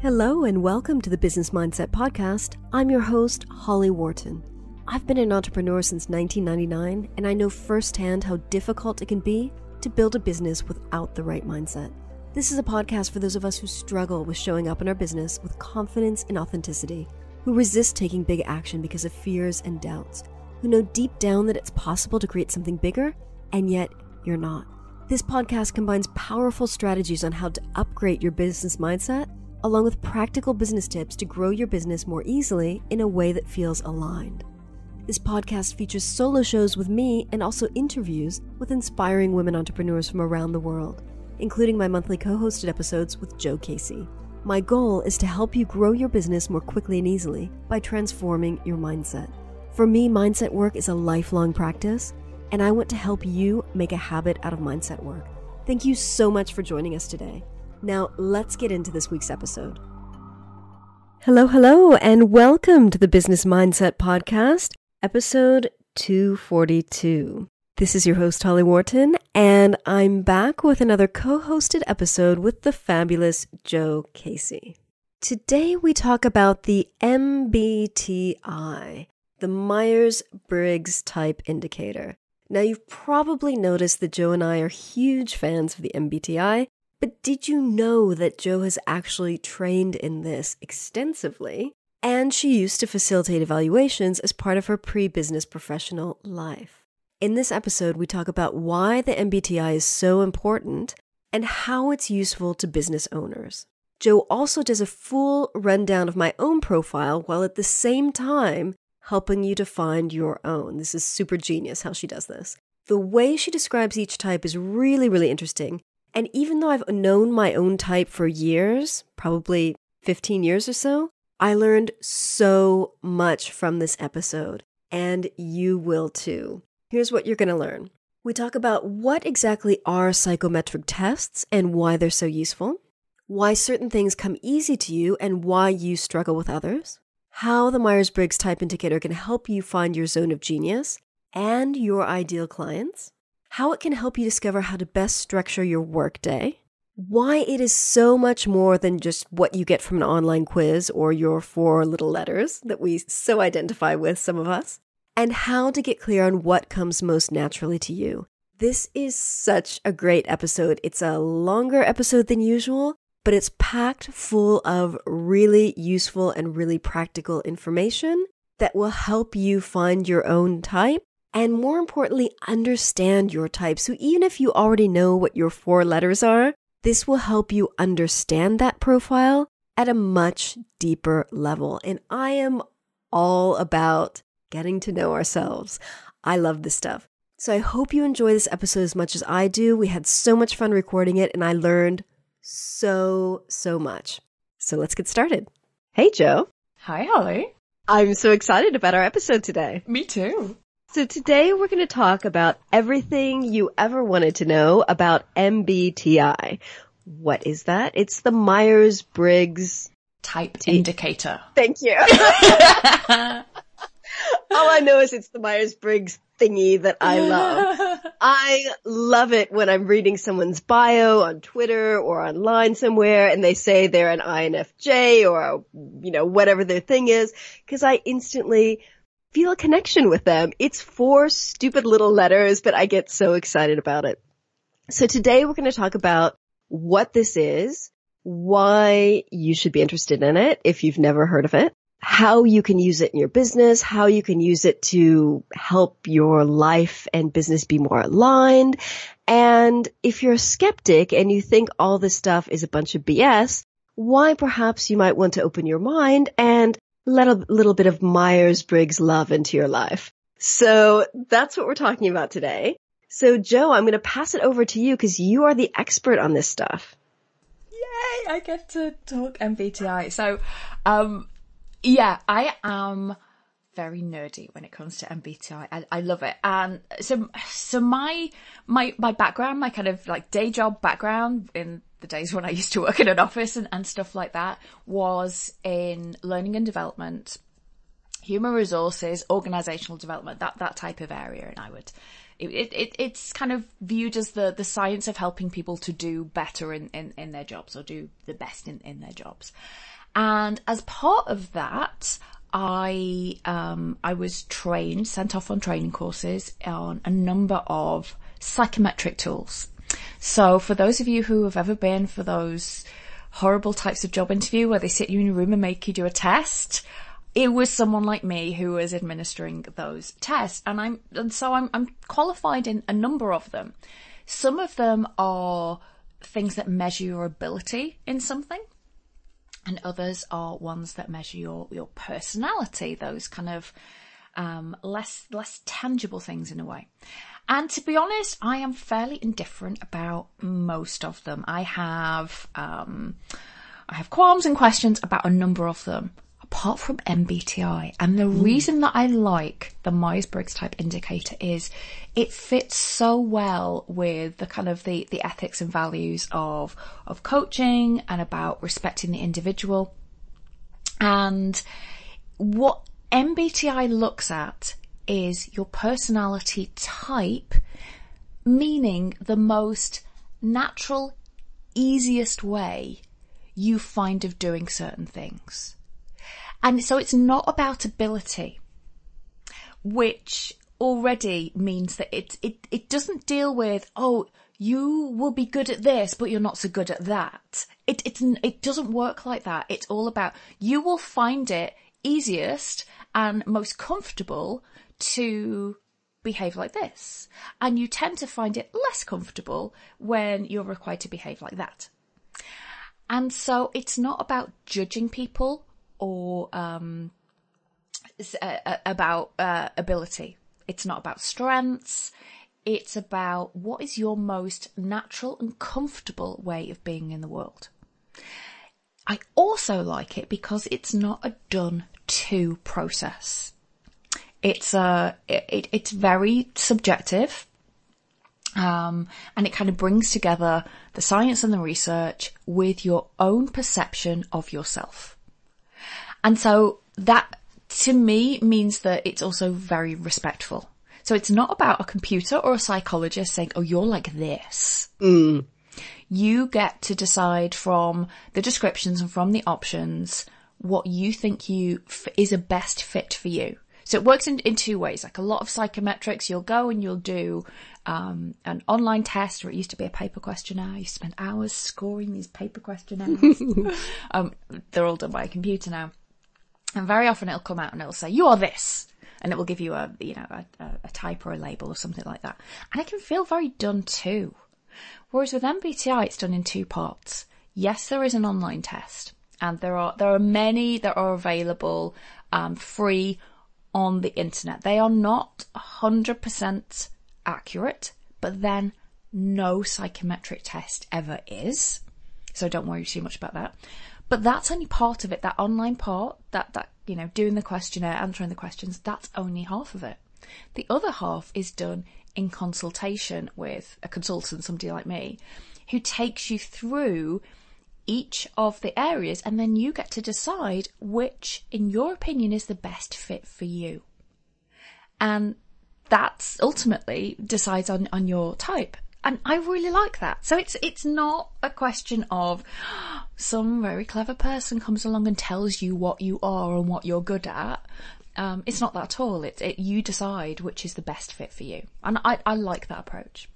Hello, and welcome to the Business Mindset Podcast. I'm your host, Holly Worton. I've been an entrepreneur since 1999, and I know firsthand how difficult it can be to build a business without the right mindset. This is a podcast for those of us who struggle with showing up in our business with confidence and authenticity, who resist taking big action because of fears and doubts, who know deep down that it's possible to create something bigger, and yet you're not. This podcast combines powerful strategies on how to upgrade your business mindset along with practical business tips to grow your business more easily in a way that feels aligned. This podcast features solo shows with me and also interviews with inspiring women entrepreneurs from around the world, including my monthly co hosted episodes with Jo Casey. My goal is to help you grow your business more quickly and easily by transforming your mindset. For me, mindset work is a lifelong practice, and I want to help you make a habit out of mindset work. Thank you so much for joining us today. Now, let's get into this week's episode. Hello, hello, and welcome to the Business Mindset Podcast, episode 242. This is your host, Holly Worton, and I'm back with another co hosted episode with the fabulous Jo Casey. Today, we talk about the MBTI, the Myers Briggs Type Indicator. Now, you've probably noticed that Jo and I are huge fans of the MBTI, but did you know that Jo has actually trained in this extensively? And she used to facilitate evaluations as part of her pre business professional life. In this episode, we talk about why the MBTI is so important and how it's useful to business owners. Jo also does a full rundown of my own profile while at the same time helping you to find your own. This is super genius how she does this. The way she describes each type is really, really interesting and even though I've known my own type for years, probably 15 years or so, I learned so much from this episode, and you will too. Here's what you're going to learn. We talk about what exactly are psychometric tests and why they're so useful, why certain things come easy to you and why you struggle with others, how the Myers Briggs Type Indicator can help you find your zone of genius and your ideal clients, how it can help you discover how to best structure your workday, why it is so much more than just what you get from an online quiz or your four little letters that we so identify with, some of us, and how to get clear on what comes most naturally to you. This is such a great episode. It's a longer episode than usual, but it's packed full of really useful and really practical information that will help you find your own type and more importantly, understand your type. So even if you already know what your four letters are, this will help you understand that profile at a much deeper level. And I am all about getting to know ourselves. I love this stuff. So I hope you enjoy this episode as much as I do. We had so much fun recording it and I learned so, so much. So let's get started. Hey, Jo. Hi, Holly. I'm so excited about our episode today. Me too. So today we're going to talk about everything you ever wanted to know about MBTI. What is that? It's the Myers-Briggs type T- indicator. Thank you. All I know is it's the Myers-Briggs thingy that I love. I love it when I'm reading someone's bio on Twitter or online somewhere and they say they're an INFJ or, you know, whatever their thing is, because I instantly feel a connection with them. It's four stupid little letters, but I get so excited about it. So today we're going to talk about what this is, why you should be interested in it if you've never heard of it, how you can use it in your business, how you can use it to help your life and business be more aligned. And if you're a skeptic and you think all this stuff is a bunch of BS, why perhaps you might want to open your mind and let a little bit of Myers-Briggs love into your life. So that's what we're talking about today. So Jo, I'm going to pass it over to you because you are the expert on this stuff. Yay! I get to talk MBTI. So, um, yeah, I am very nerdy when it comes to MBTI. I, I love it. And so, so my, my, my background, my kind of like day job background in the days when I used to work in an office and, and stuff like that was in learning and development, human resources, organizational development, that, that type of area. And I would it, it, it's kind of viewed as the, the science of helping people to do better in, in, in their jobs or do the best in, in their jobs. And as part of that, I um, I was trained, sent off on training courses on a number of psychometric tools. So for those of you who have ever been for those horrible types of job interview where they sit you in a room and make you do a test, it was someone like me who was administering those tests, and I'm and so I'm I'm qualified in a number of them. Some of them are things that measure your ability in something and others are ones that measure your your personality those kind of um, less less tangible things in a way and to be honest i am fairly indifferent about most of them i have um, i have qualms and questions about a number of them apart from MBTI. And the mm. reason that I like the Myers-Briggs type indicator is it fits so well with the kind of the, the ethics and values of, of coaching and about respecting the individual. And what MBTI looks at is your personality type, meaning the most natural, easiest way you find of doing certain things. And so it's not about ability, which already means that it, it, it doesn't deal with, oh, you will be good at this, but you're not so good at that. It, it, it doesn't work like that. It's all about you will find it easiest and most comfortable to behave like this. And you tend to find it less comfortable when you're required to behave like that. And so it's not about judging people or um, uh, about uh, ability. It's not about strengths. It's about what is your most natural and comfortable way of being in the world. I also like it because it's not a done to process. It's a, uh, it, it's very subjective. Um, and it kind of brings together the science and the research with your own perception of yourself. And so that to me means that it's also very respectful. So it's not about a computer or a psychologist saying, oh, you're like this. Mm. You get to decide from the descriptions and from the options what you think you f- is a best fit for you. So it works in, in two ways. Like a lot of psychometrics, you'll go and you'll do um, an online test, or it used to be a paper questionnaire. You spend hours scoring these paper questionnaires. um, they're all done by a computer now. And very often it'll come out and it'll say, you are this. And it will give you a, you know, a, a type or a label or something like that. And it can feel very done too. Whereas with MBTI, it's done in two parts. Yes, there is an online test and there are, there are many that are available, um, free on the internet. They are not 100% accurate, but then no psychometric test ever is. So don't worry too much about that. But that's only part of it. That online part, that, that, you know, doing the questionnaire, answering the questions, that's only half of it. The other half is done in consultation with a consultant, somebody like me, who takes you through each of the areas and then you get to decide which, in your opinion, is the best fit for you. And that's ultimately decides on, on your type and I really like that. So it's it's not a question of some very clever person comes along and tells you what you are and what you're good at. Um, it's not that at all. It, it you decide which is the best fit for you, and I I like that approach.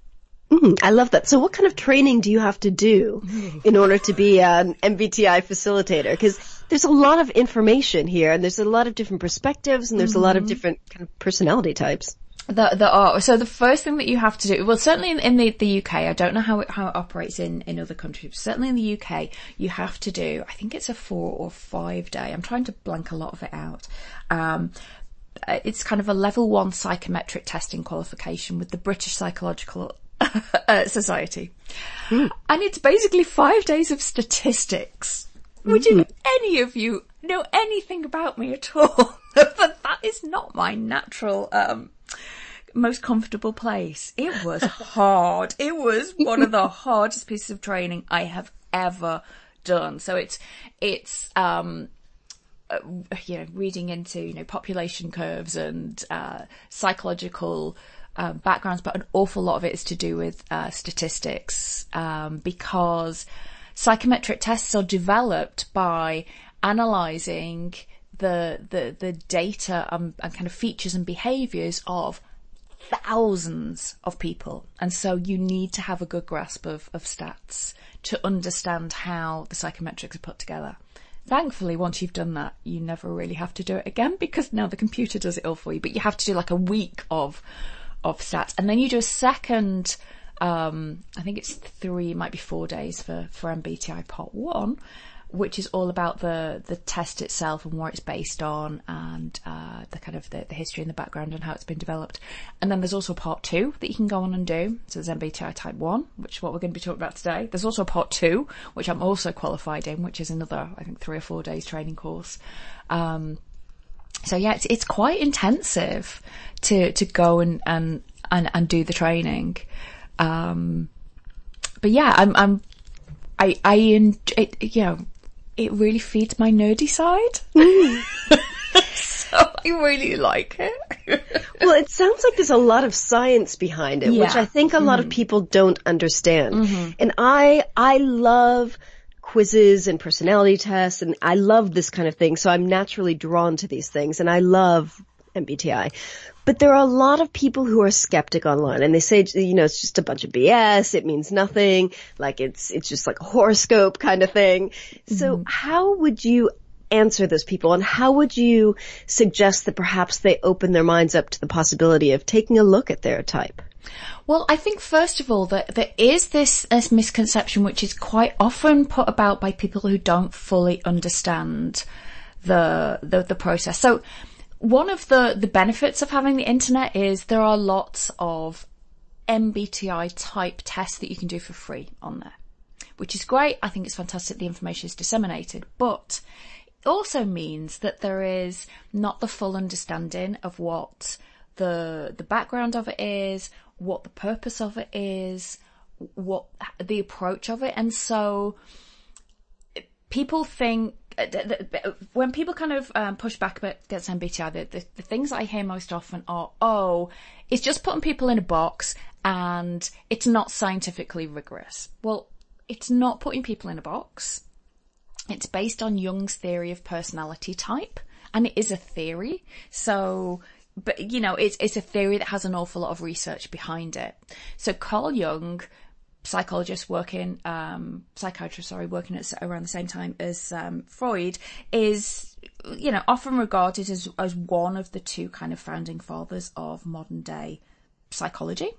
Mm, I love that. So what kind of training do you have to do in order to be an MBTI facilitator? Because there's a lot of information here and there's a lot of different perspectives and there's a lot of mm-hmm. different kind of personality types. There, there are. So the first thing that you have to do, well, certainly in, in the, the UK, I don't know how it, how it operates in, in other countries. Certainly in the UK, you have to do, I think it's a four or five day. I'm trying to blank a lot of it out. Um, uh, it's kind of a level one psychometric testing qualification with the British Psychological uh, Society. Mm. And it's basically five days of statistics. Would mm-hmm. any of you know anything about me at all? but that is not my natural, um, most comfortable place. It was hard. It was one of the hardest pieces of training I have ever done. So it's, it's, um, uh, you know, reading into, you know, population curves and, uh, psychological, um, backgrounds, but an awful lot of it is to do with uh, statistics um, because psychometric tests are developed by analyzing the the the data and, and kind of features and behaviors of thousands of people. And so you need to have a good grasp of, of stats to understand how the psychometrics are put together. Thankfully, once you've done that, you never really have to do it again because now the computer does it all for you. But you have to do like a week of of stats, and then you do a second. Um, I think it's three, might be four days for for MBTI Part One, which is all about the the test itself and what it's based on and uh, the kind of the, the, history and the background and how it's been developed. And then there's also part two that you can go on and do. So there's MBTI Type One, which is what we're going to be talking about today. There's also part two, which I'm also qualified in, which is another I think three or four days training course. Um, so yeah, it's it's quite intensive to to go and and and, and do the training. Um, but yeah, I'm I'm I I it, you know it really feeds my nerdy side. so I really like it. well, it sounds like there's a lot of science behind it, yeah. which I think a lot mm-hmm. of people don't understand. Mm-hmm. And I, I love quizzes and personality tests and I love this kind of thing. So I'm naturally drawn to these things and I love MBTI. But there are a lot of people who are skeptic online and they say, you know, it's just a bunch of BS. It means nothing. Like it's, it's just like a horoscope kind of thing. Mm-hmm. So how would you answer those people and how would you suggest that perhaps they open their minds up to the possibility of taking a look at their type? Well, I think first of all that there is this, this misconception which is quite often put about by people who don't fully understand the, the, the process. So one of the, the benefits of having the internet is there are lots of MBTI type tests that you can do for free on there, which is great. I think it's fantastic the information is disseminated, but it also means that there is not the full understanding of what the the background of it is, what the purpose of it is, what the approach of it, and so people think uh, when people kind of um, push back against MBTI, the, the, the, things I hear most often are, oh, it's just putting people in a box and it's not scientifically rigorous. Well, it's not putting people in a box. It's based on Jung's theory of personality type, and it is a theory. So, but you know, it's it's a theory that has an awful lot of research behind it. So Carl Jung psychologist working, um, psychiatrist, sorry, working at around the same time as um, Freud, is you know often regarded as as one of the two kind of founding fathers of modern day psychology.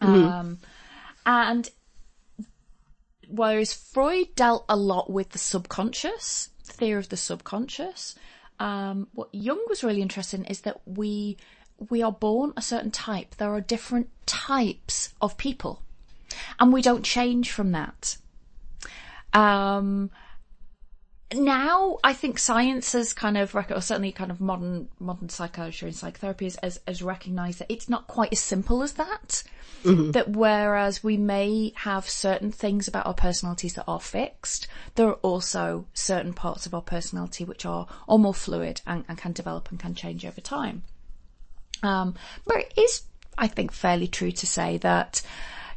Mm-hmm. Um, and whereas Freud dealt a lot with the subconscious, the theory of the subconscious, um, what Jung was really interested in is that we we are born a certain type. There are different types of people and we don't change from that. Um, now I think science has kind of, or certainly kind of modern modern psychiatry and psychotherapy has, has, has recognised that it's not quite as simple as that. Mm-hmm. That whereas we may have certain things about our personalities that are fixed, there are also certain parts of our personality which are, are more fluid and, and can develop and can change over time. Um, but it is, I think, fairly true to say that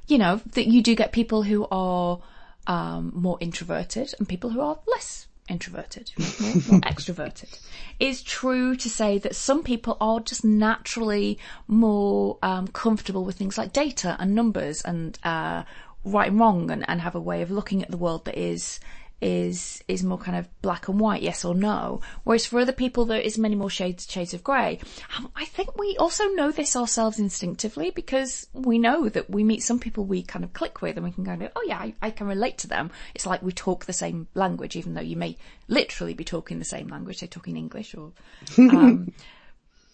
you know, that you do get people who are um, more introverted and people who are less introverted, more, more extroverted. It's true to say that some people are just naturally more um, comfortable with things like data and numbers and uh, right and wrong and, and have a way of looking at the world that is is is more kind of black and white, yes or no. Whereas for other people, there is many more shades shades of grey. Um, I think we also know this ourselves instinctively because we know that we meet some people we kind of click with, and we can go, oh yeah, I, I can relate to them. It's like we talk the same language, even though you may literally be talking the same language, say talking English or. Um,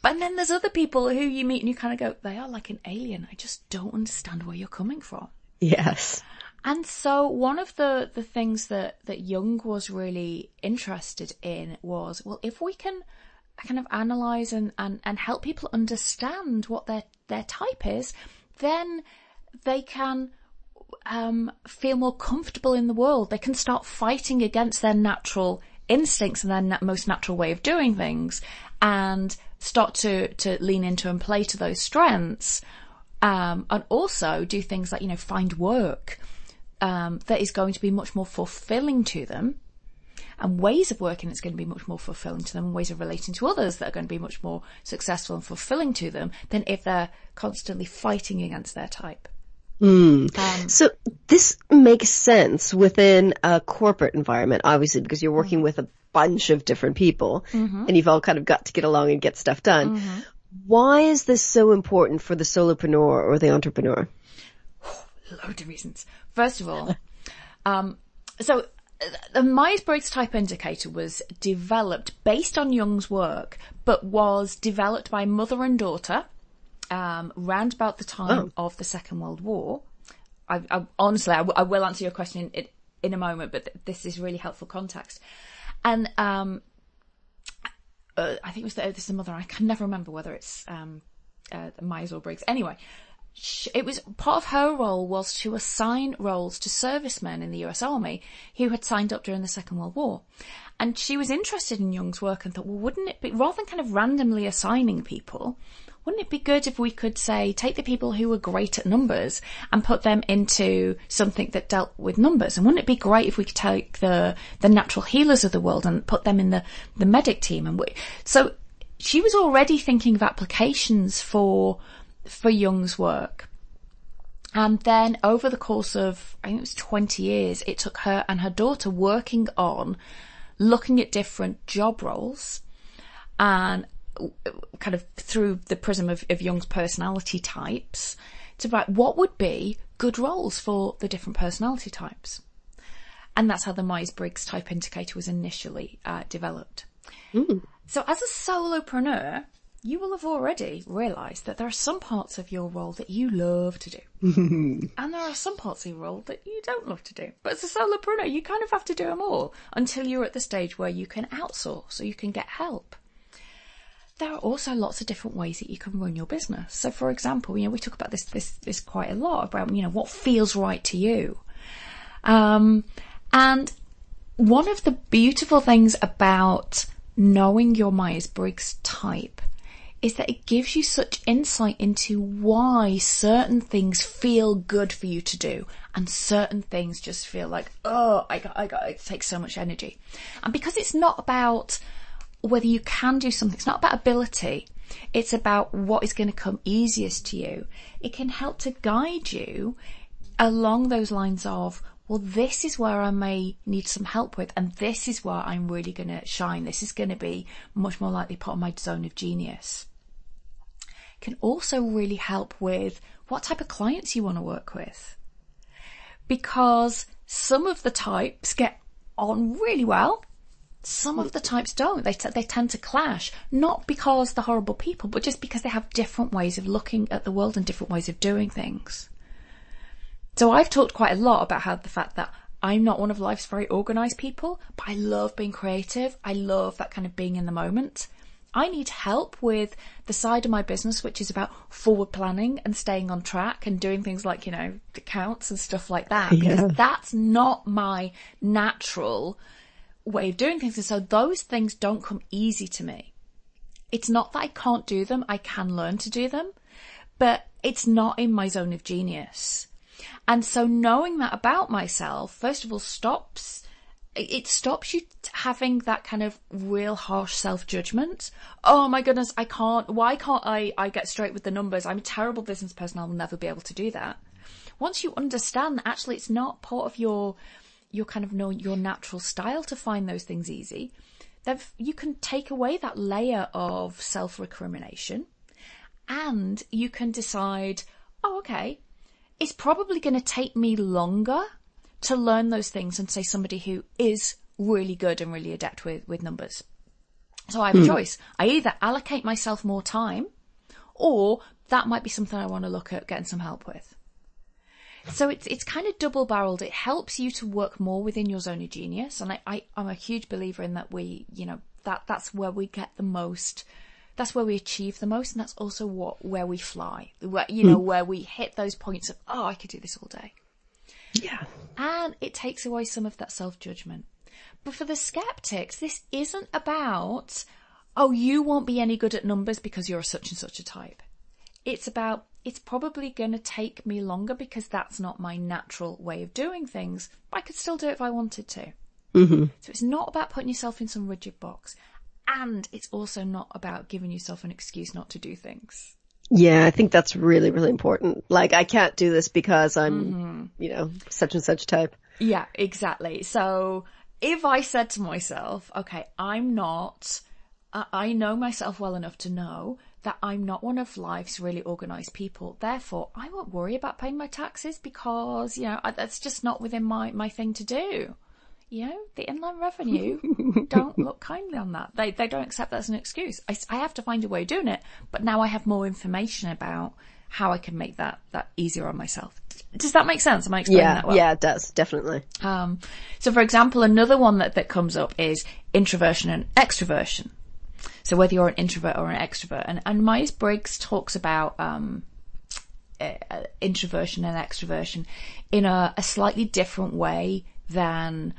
But then there's other people who you meet and you kind of go, they are like an alien. I just don't understand where you're coming from. Yes. And so one of the, the things that, that Jung was really interested in was, well, if we can kind of analyze and, and, and help people understand what their, their type is, then they can um, feel more comfortable in the world. They can start fighting against their natural instincts and their na- most natural way of doing things and start to, to lean into and play to those strengths. Um, and also do things like, you know, find work, um, that is going to be much more fulfilling to them and ways of working that's going to be much more fulfilling to them and ways of relating to others that are going to be much more successful and fulfilling to them than if they're constantly fighting against their type. Mm. Um, so this makes sense within a corporate environment, obviously, because you're working mm-hmm. with a bunch of different people mm-hmm. and you've all kind of got to get along and get stuff done. Mm-hmm. Why is this so important for the solopreneur or the entrepreneur? Loads of reasons. First of all, um, so the Myers-Briggs type indicator was developed based on Jung's work, but was developed by mother and daughter um, round about the time oh. of the Second World War. I, I, honestly, I, w- I will answer your question in, in a moment, but th- this is really helpful context. And um, uh, I think it was the, this is the mother. I can never remember whether it's um, uh, Myers or Briggs. Anyway, it was part of her role was to assign roles to servicemen in the US Army who had signed up during the Second World War. And she was interested in Jung's work and thought, well, wouldn't it be, rather than kind of randomly assigning people, wouldn't it be good if we could say, take the people who were great at numbers and put them into something that dealt with numbers? And wouldn't it be great if we could take the, the natural healers of the world and put them in the, the medic team? And we, so she was already thinking of applications for for Jung's work. And then over the course of, I think it was 20 years, it took her and her daughter working on looking at different job roles and kind of through the prism of, of Jung's personality types to write what would be good roles for the different personality types. And that's how the Myers-Briggs type indicator was initially uh, developed. Mm. So as a solopreneur, you will have already realised that there are some parts of your role that you love to do. and there are some parts of your role that you don't love to do. But as a solopreneur, you kind of have to do them all until you're at the stage where you can outsource or you can get help. There are also lots of different ways that you can run your business. So for example, you know, we talk about this, this, this quite a lot about, you know, what feels right to you. Um, and one of the beautiful things about knowing your Myers-Briggs type is that it gives you such insight into why certain things feel good for you to do and certain things just feel like, oh, I got, I got, it takes so much energy. And because it's not about whether you can do something, it's not about ability. It's about what is going to come easiest to you. It can help to guide you along those lines of, well, this is where I may need some help with, and this is where I'm really going to shine. This is going to be much more likely part of my zone of genius can also really help with what type of clients you want to work with. Because some of the types get on really well. Some of the types don't. They, t- they tend to clash, not because they're horrible people, but just because they have different ways of looking at the world and different ways of doing things. So I've talked quite a lot about how the fact that I'm not one of life's very organized people, but I love being creative. I love that kind of being in the moment. I need help with the side of my business, which is about forward planning and staying on track and doing things like, you know, accounts and stuff like that. Yeah. Because that's not my natural way of doing things. And so those things don't come easy to me. It's not that I can't do them. I can learn to do them, but it's not in my zone of genius. And so knowing that about myself, first of all, stops it stops you having that kind of real harsh self judgment. Oh my goodness, I can't, why can't I, I get straight with the numbers? I'm a terrible business person. I'll never be able to do that. Once you understand that actually it's not part of your, your kind of know your natural style to find those things easy, then you can take away that layer of self recrimination and you can decide, oh, okay, it's probably going to take me longer to learn those things and say somebody who is really good and really adept with, with numbers. So I have a hmm. choice. I either allocate myself more time or that might be something I want to look at getting some help with. So it's it's kind of double barreled. It helps you to work more within your zone of genius, and I, I am a huge believer in that. We you know that that's where we get the most. That's where we achieve the most, and that's also what where we fly. Where you know mm. where we hit those points of oh I could do this all day. Yeah. And it takes away some of that self judgment. But for the skeptics, this isn't about, oh, you won't be any good at numbers because you're such and such a type. It's about, it's probably going to take me longer because that's not my natural way of doing things. But I could still do it if I wanted to. Mm-hmm. So it's not about putting yourself in some rigid box. And it's also not about giving yourself an excuse not to do things. Yeah, I think that's really, really important. Like, I can't do this because I'm, Mm-hmm. you know, such and such type. Yeah, exactly. So if I said to myself, okay, I'm not, I I know myself well enough to know that I'm not one of life's really organized people. Therefore, I won't worry about paying my taxes because, you know, that's just not within my, my thing to do. You know, the Inland Revenue don't look kindly on that. They, they don't accept that as an excuse. I, I have to find a way of doing it, but now I have more information about how I can make that, that easier on myself. Does that make sense? Am I explaining Yeah, that well? yeah, it does, definitely. Um, so for example, another one that, that comes up is introversion and extroversion. So whether you're an introvert or an extrovert, and, and Myers-Briggs talks about, um, uh, uh, introversion and extroversion in a, a slightly different way than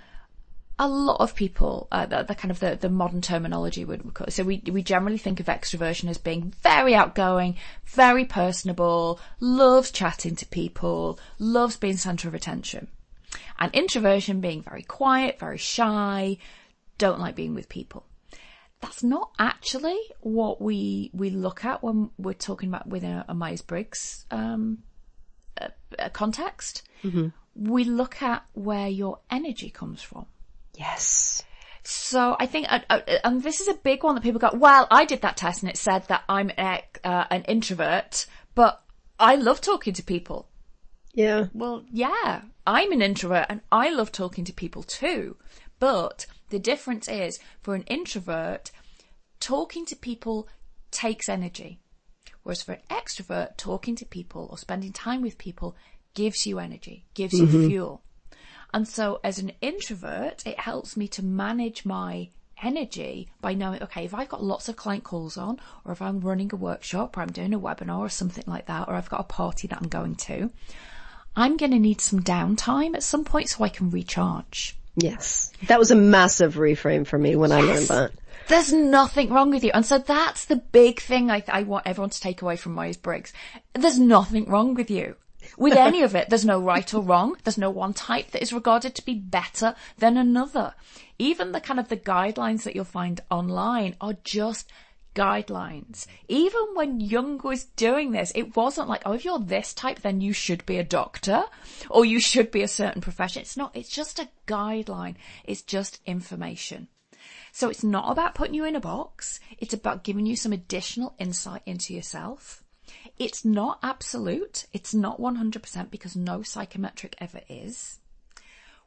a lot of people, uh, the, the kind of the, the modern terminology would. So we, we generally think of extroversion as being very outgoing, very personable, loves chatting to people, loves being center of attention. And introversion being very quiet, very shy, don't like being with people. That's not actually what we, we look at when we're talking about within a, a Myers-Briggs, um, context. We look at where your energy comes from. Yes. So I think, uh, uh, and this is a big one that people go, well, I did that test and it said that I'm an, uh, an introvert, but I love talking to people. Yeah. Well, yeah, I'm an introvert and I love talking to people too. But the difference is for an introvert, talking to people takes energy. Whereas for an extrovert, talking to people or spending time with people gives you energy, gives you fuel. And so as an introvert, it helps me to manage my energy by knowing, okay, if I've got lots of client calls on, or if I'm running a workshop, or I'm doing a webinar or something like that, or I've got a party that I'm going to, I'm going to need some downtime at some point so I can recharge. Yes. That was a massive reframe for me when I learned that. There's nothing wrong with you. And so that's the big thing I, I want everyone to take away from Myers-Briggs. There's nothing wrong with you. With any of it, there's no right or wrong. There's no one type that is regarded to be better than another. Even the kind of the guidelines that you'll find online are just guidelines. Even when Jung was doing this, it wasn't like, oh, if you're this type, then you should be a doctor or you should be a certain profession. It's not, it's just a guideline. It's just information. So it's not about putting you in a box. It's about giving you some additional insight into yourself. It's not absolute. It's not 100% because no psychometric ever is.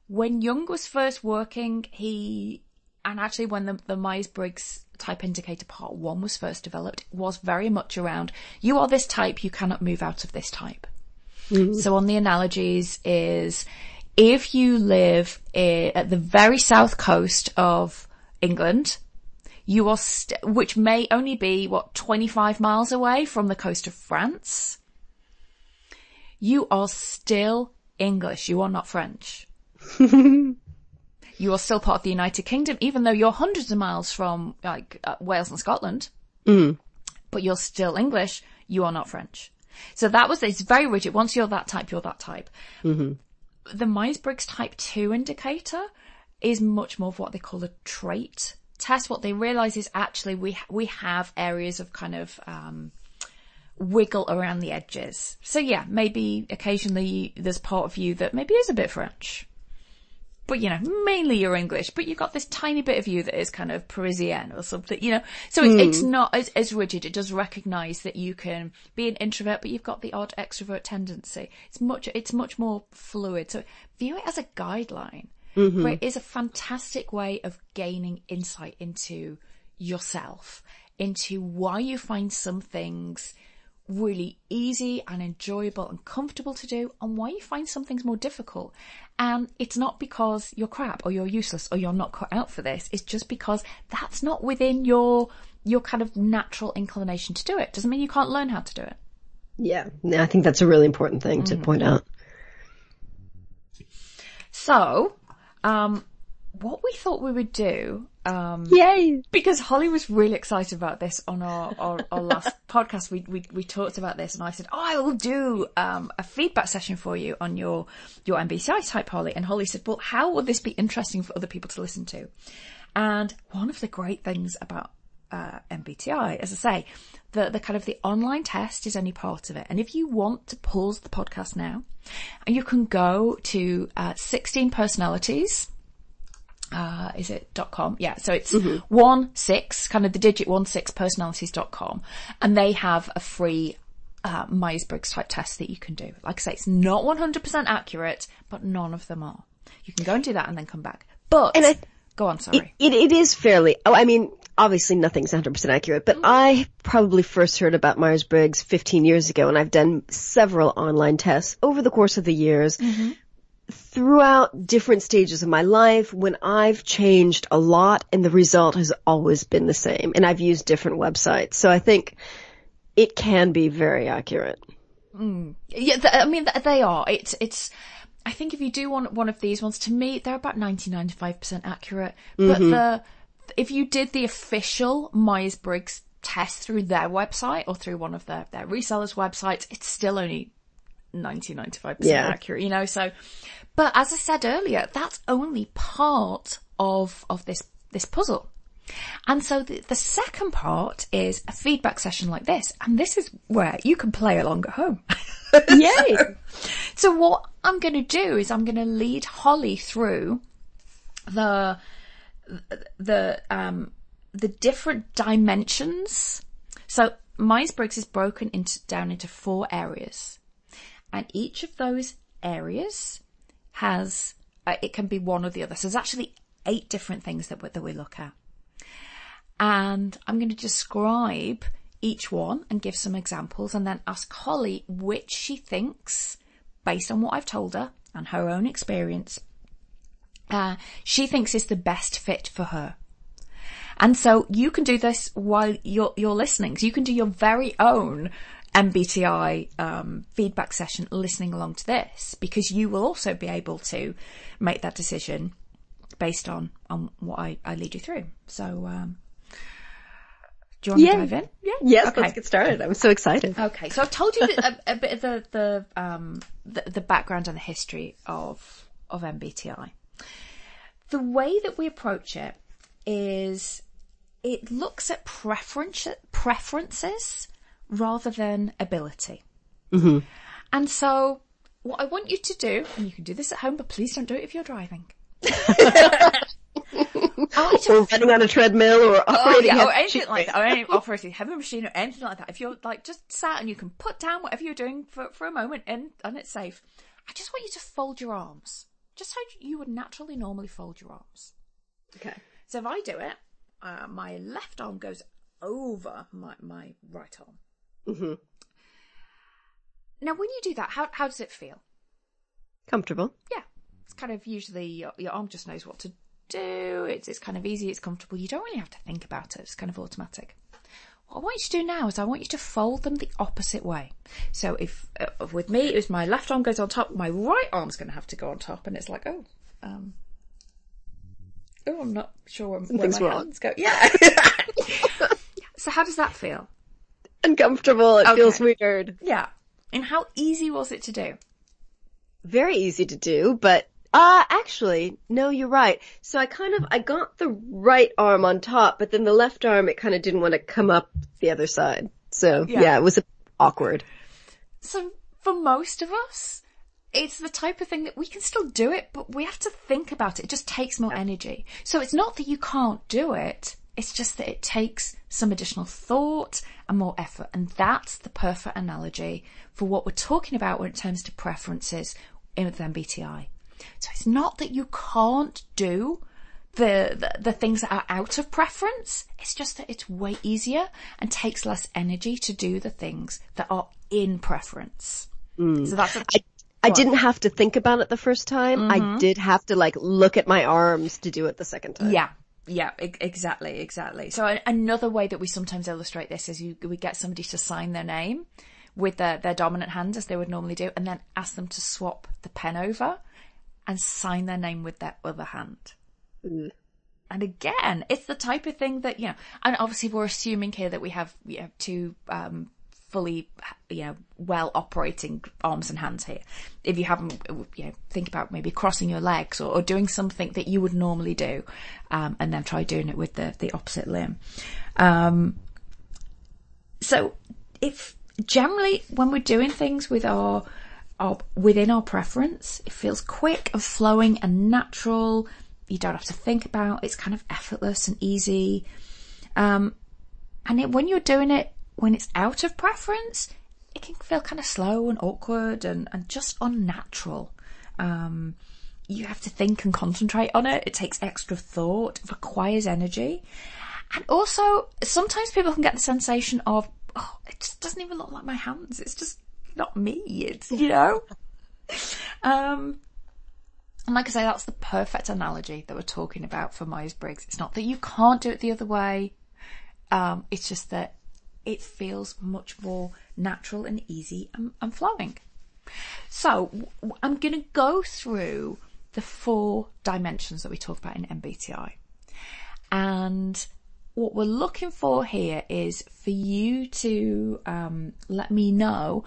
When Jung was first working, he, and actually when the, the Myers-Briggs type indicator part one was first developed, was very much around, you are this type, you cannot move out of this type. Mm-hmm. So on the analogies is if you live i- at the very south coast of England, you are, st- which may only be what 25 miles away from the coast of France. You are still English. You are not French. you are still part of the United Kingdom, even though you're hundreds of miles from like uh, Wales and Scotland. But you're still English. You are not French. So that was it's very rigid. Once you're that type, you're that type. The Myers-Briggs Type Two indicator is much more of what they call a trait test. What they realise is actually we we have areas of kind of um, wiggle around the edges. So yeah, maybe occasionally there's part of you that maybe is a bit French. But you know, mainly you're English, but you've got this tiny bit of you that is kind of Parisian or something, you know. So it's, it's not as, as rigid. It does recognise that you can be an introvert, but you've got the odd extrovert tendency. It's much, it's much more fluid. So view it as a guideline, Mm-hmm. where it is a fantastic way of gaining insight into yourself, into why you find some things really easy and enjoyable and comfortable to do and why you find some things more difficult. And it's not because you're crap or you're useless or you're not cut out for this. It's just because that's not within your, your kind of natural inclination to do it. Doesn't mean you can't learn how to do it. Yeah. I think that's a really important thing to mm. point out. So, um, what we thought we would do, um, Yay! because Holly was really excited about this on our, our, our last podcast. We, we, we talked about this and I said, Oh, I will do, um, a feedback session for you on your, your MBTI type, Holly. And Holly said, well, how would this be interesting for other people to listen to? And one of the great things about, uh, MBTI, as I say, the, the kind of the online test is only part of it. And if you want to pause the podcast now, you can go to, uh, 16 personalities uh, is it dot com? Yeah. So it's one six, kind of the digit one six personalities.com. And they have a free, uh, Myers-Briggs type test that you can do. Like I say, it's not 100% accurate, but none of them are. You can go and do that and then come back. But, And I- go on, sorry. It, it is fairly, oh, I mean, obviously nothing's 100% accurate, but mm-hmm. I probably first heard about Myers-Briggs 15 years ago and I've done several online tests over the course of the years. Mm-hmm. Throughout different stages of my life, when I've changed a lot and the result has always been the same, and I've used different websites. So I think it can be very accurate. Mm. Yeah, th- I mean, th- they are. It's, it's, I think if you do want one of these ones, to me, they're about 90, 95% accurate. But mm-hmm. the, if you did the official Myers-Briggs test through their website or through one of their, their resellers' websites, it's still only 90, 95% Yeah. accurate, you know, so, but as I said earlier, that's only part of, of this, this puzzle. And so the, the second part is a feedback session like this. And this is where you can play along at home. Yay! So what I'm going to do is I'm going to lead Holly through the the um the different dimensions. So Myers-Briggs is broken into down into four areas, and each of those areas has uh, it can be one or the other. So there's actually eight different things that we, that we look at, and I'm going to describe each one and give some examples, and then ask Holly which she thinks based on what I've told her and her own experience, uh, she thinks is the best fit for her. And so you can do this while you're, you're listening. So you can do your very own MBTI um, feedback session listening along to this because you will also be able to make that decision based on, on what I, I lead you through. So, um, do you want Yay. to dive in? Yeah. yes, Okay. let's get started. I'm so excited. Okay, so I've told you a, a bit of the the, um, the the background and the history of of MBTI. The way that we approach it is it looks at preference preferences rather than ability. Mm-hmm. And so, what I want you to do, and you can do this at home, but please don't do it if you're driving. I want you to Or running on a treadmill or Oh, operating yeah, or anything like that, or any operating heavy machine or anything like that. If you're like just sat and you can put down whatever you're doing for, for a moment and, and it's safe, I just want you to fold your arms. Just how you would naturally normally fold your arms. Okay. So if I do it, uh, my left arm goes over my, my right arm. Mhm. Now, when you do that, how, how does it feel? Comfortable. yeah, it's kind of usually your, your arm just knows what to do. It's it's kind of easy. It's comfortable. You don't really have to think about it. It's kind of automatic. What I want you to do now is I want you to fold them the opposite way. So if uh, with me, if my left arm goes on top, my right arm's going to have to go on top, and it's like oh, um, oh, I'm not sure where, my wrong. hands go. Yeah. so how does that feel? Uncomfortable. It Okay. feels weird. Yeah. And how easy was it to do? very easy to do, but uh actually, no, you're right. So I kind of I got the right arm on top, but then the left arm it kind of didn't want to come up the other side. So Yeah. yeah, it was awkward. So for most of us, it's the type of thing that we can still do it, but we have to think about it. It just takes more energy. So it's not that you can't do it. It's just that it takes some additional thought and more effort. And that's the perfect analogy for what we're talking about when it comes to preferences in with MBTI. So it's not that you can't do the, the the things that are out of preference. It's just that it's way easier and takes less energy to do the things that are in preference. Mm. So that's a, I I didn't have to think about it the first time. I mm-hmm. did have to like look at my arms to do it the second time. yeah. Yeah, exactly, exactly. So another way that we sometimes illustrate this is you, we get somebody to sign their name with their, their dominant hand as they would normally do and then ask them to swap the pen over and sign their name with their other hand. And again, it's the type of thing that, you know, and obviously we're assuming here that we have, you know, two, um, fully, you know, well operating arms and hands here. If you haven't, you know, think about maybe crossing your legs or, or doing something that you would normally do, um, and then try doing it with the, the opposite limb. Um, so if generally when we're doing things with our, our, within our preference, it feels quick and flowing and natural. You don't have to think about, it's kind of effortless and easy. Um, and it, when you're doing it when it's out of preference, it can feel kind of slow and awkward and, and just unnatural. Um, you have to think and concentrate on it. It takes extra thought, requires energy. And also, sometimes people can get the sensation of, oh, it just doesn't even look like my hands. It's just not me. It's, you know? um, and like I say, that's the perfect analogy that we're talking about for Myers Briggs. It's not that you can't do it the other way. Um, it's just that it feels much more natural and easy and, and flowing. So I'm going to go through the four dimensions that we talk about in MBTI. And what we're looking for here is for you to um, let me know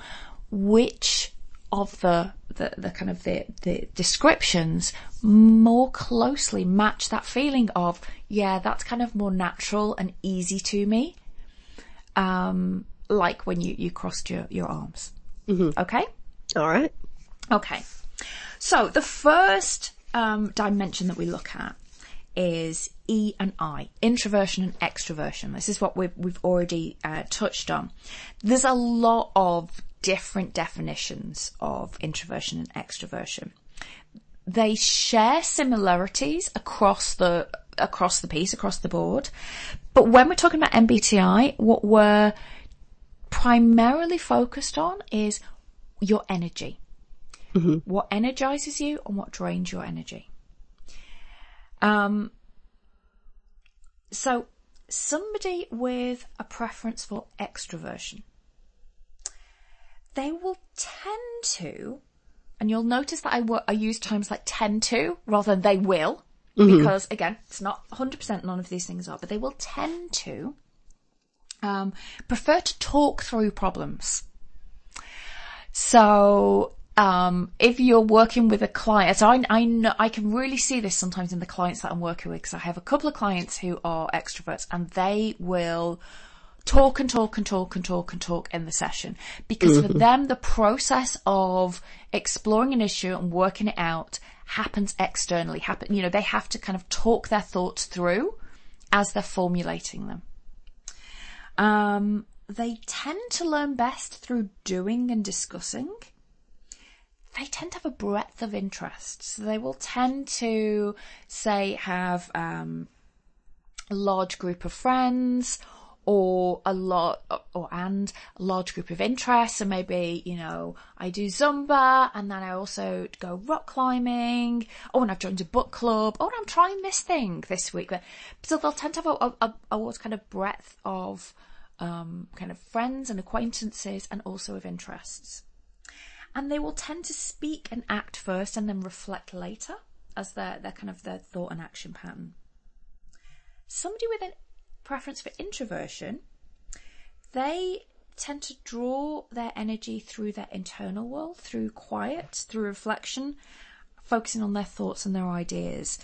which of the, the, the kind of the, the descriptions more closely match that feeling of, yeah, that's kind of more natural and easy to me um, like when you, you crossed your, your arms. Mm-hmm. Okay? All right. Okay. So the first um, dimension that we look at is E and I, introversion and extroversion. This is what we've, we've already uh, touched on. There's a lot of different definitions of introversion and extroversion. They share similarities across the across the piece, across the board, but when we're talking about MBTI, what we're primarily focused on is your energy. Mm-hmm. What energizes you and what drains your energy. Um, so somebody with a preference for extroversion, they will tend to, and you'll notice that I, I use terms like tend to rather than they will. Mm-hmm. Because again, it's not 100% none of these things are, but they will tend to um, prefer to talk through problems. So, um, if you're working with a client, so I, I know, I can really see this sometimes in the clients that I'm working with because I have a couple of clients who are extroverts and they will talk and talk and talk and talk and talk in the session because mm-hmm. for them, the process of exploring an issue and working it out happens externally. Happen, you know, they have to kind of talk their thoughts through as they're formulating them. Um, they tend to learn best through doing and discussing. They tend to have a breadth of interests. So they will tend to, say, have um, a large group of friends or a lot or and a large group of interests. And maybe you know I do Zumba and then I also go rock climbing. Oh and I've joined a book club. Oh and I'm trying this thing this week. But so they'll tend to have a, a, a what kind of breadth of um, kind of friends and acquaintances and also of interests. And they will tend to speak and act first and then reflect later as their, their kind of their thought and action pattern. Somebody with an preference for introversion, they tend to draw their energy through their internal world, through quiet, through reflection, focusing on their thoughts and their ideas.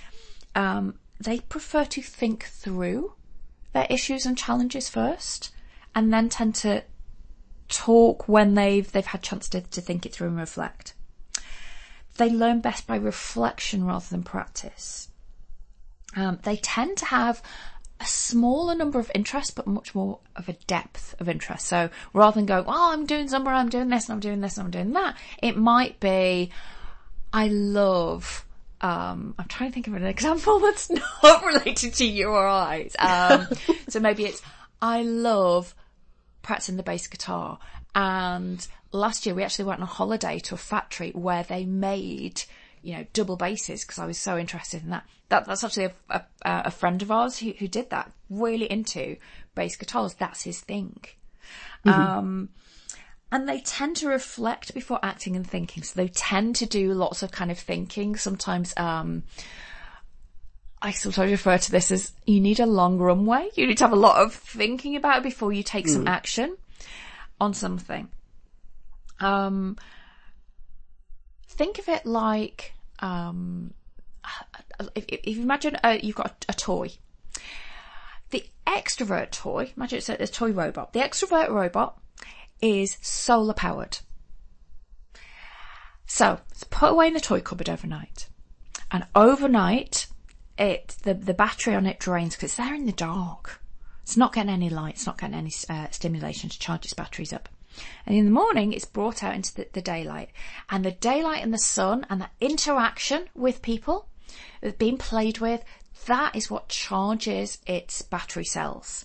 Um, they prefer to think through their issues and challenges first, and then tend to talk when they've they've had chance to, to think it through and reflect. They learn best by reflection rather than practice. Um, they tend to have a smaller number of interests, but much more of a depth of interest. So rather than going, oh, I'm doing Zumba, I'm doing this, and I'm doing this, and I'm doing that, it might be, I love, um, I'm trying to think of an example that's not related to you or I. Um, so maybe it's, I love practicing the bass guitar. And last year we actually went on a holiday to a factory where they made you know, double basses because I was so interested in that. That that's actually a, a, a friend of ours who, who did that. Really into bass guitars. That's his thing. Mm-hmm. Um, and they tend to reflect before acting and thinking. So they tend to do lots of kind of thinking. Sometimes, um, I sometimes refer to this as you need a long runway. You need to have a lot of thinking about it before you take some action on something. Um, think of it like, um, if, if you imagine uh, you've got a, a toy. The extrovert toy, imagine it's a, a toy robot. The extrovert robot is solar powered. So it's put away in the toy cupboard overnight. And overnight, it the, the battery on it drains because it's there in the dark. It's not getting any light, it's not getting any uh, stimulation to charge its batteries up. And in the morning, it's brought out into the, the daylight. And the daylight and the sun and the interaction with people, being played with, that is what charges its battery cells.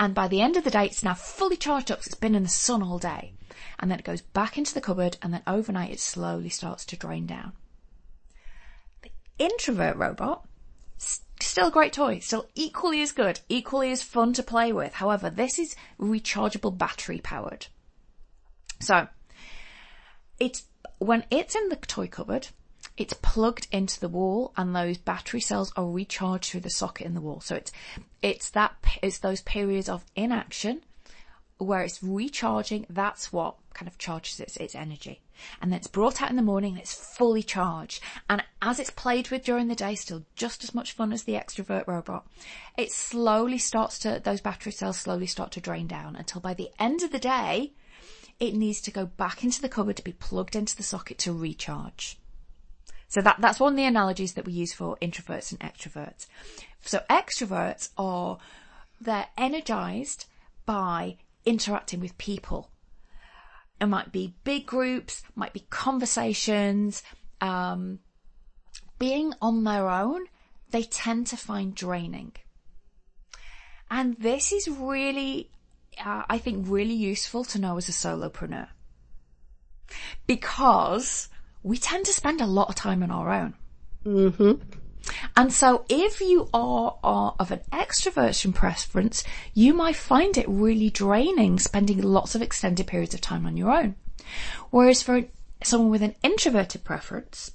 And by the end of the day, it's now fully charged up because it's been in the sun all day. And then it goes back into the cupboard and then overnight it slowly starts to drain down. The introvert robot, still a great toy, still equally as good, equally as fun to play with. However, this is rechargeable battery powered. So, it's, when it's in the toy cupboard, it's plugged into the wall and those battery cells are recharged through the socket in the wall. So it's, it's that, it's those periods of inaction where it's recharging. That's what kind of charges its, its energy. And then it's brought out in the morning and it's fully charged. And as it's played with during the day, still just as much fun as the extrovert robot, it slowly starts to, those battery cells slowly start to drain down until by the end of the day, it needs to go back into the cupboard to be plugged into the socket to recharge. So that, that's one of the analogies that we use for introverts and extroverts. So extroverts are, they're energized by interacting with people. It might be big groups, might be conversations, um, being on their own, they tend to find draining. And this is really, uh, I think, really useful to know as a solopreneur. Because we tend to spend a lot of time on our own. Mm-hmm. And so if you are, are of an extroversion preference, you might find it really draining spending lots of extended periods of time on your own. Whereas for someone with an introverted preference,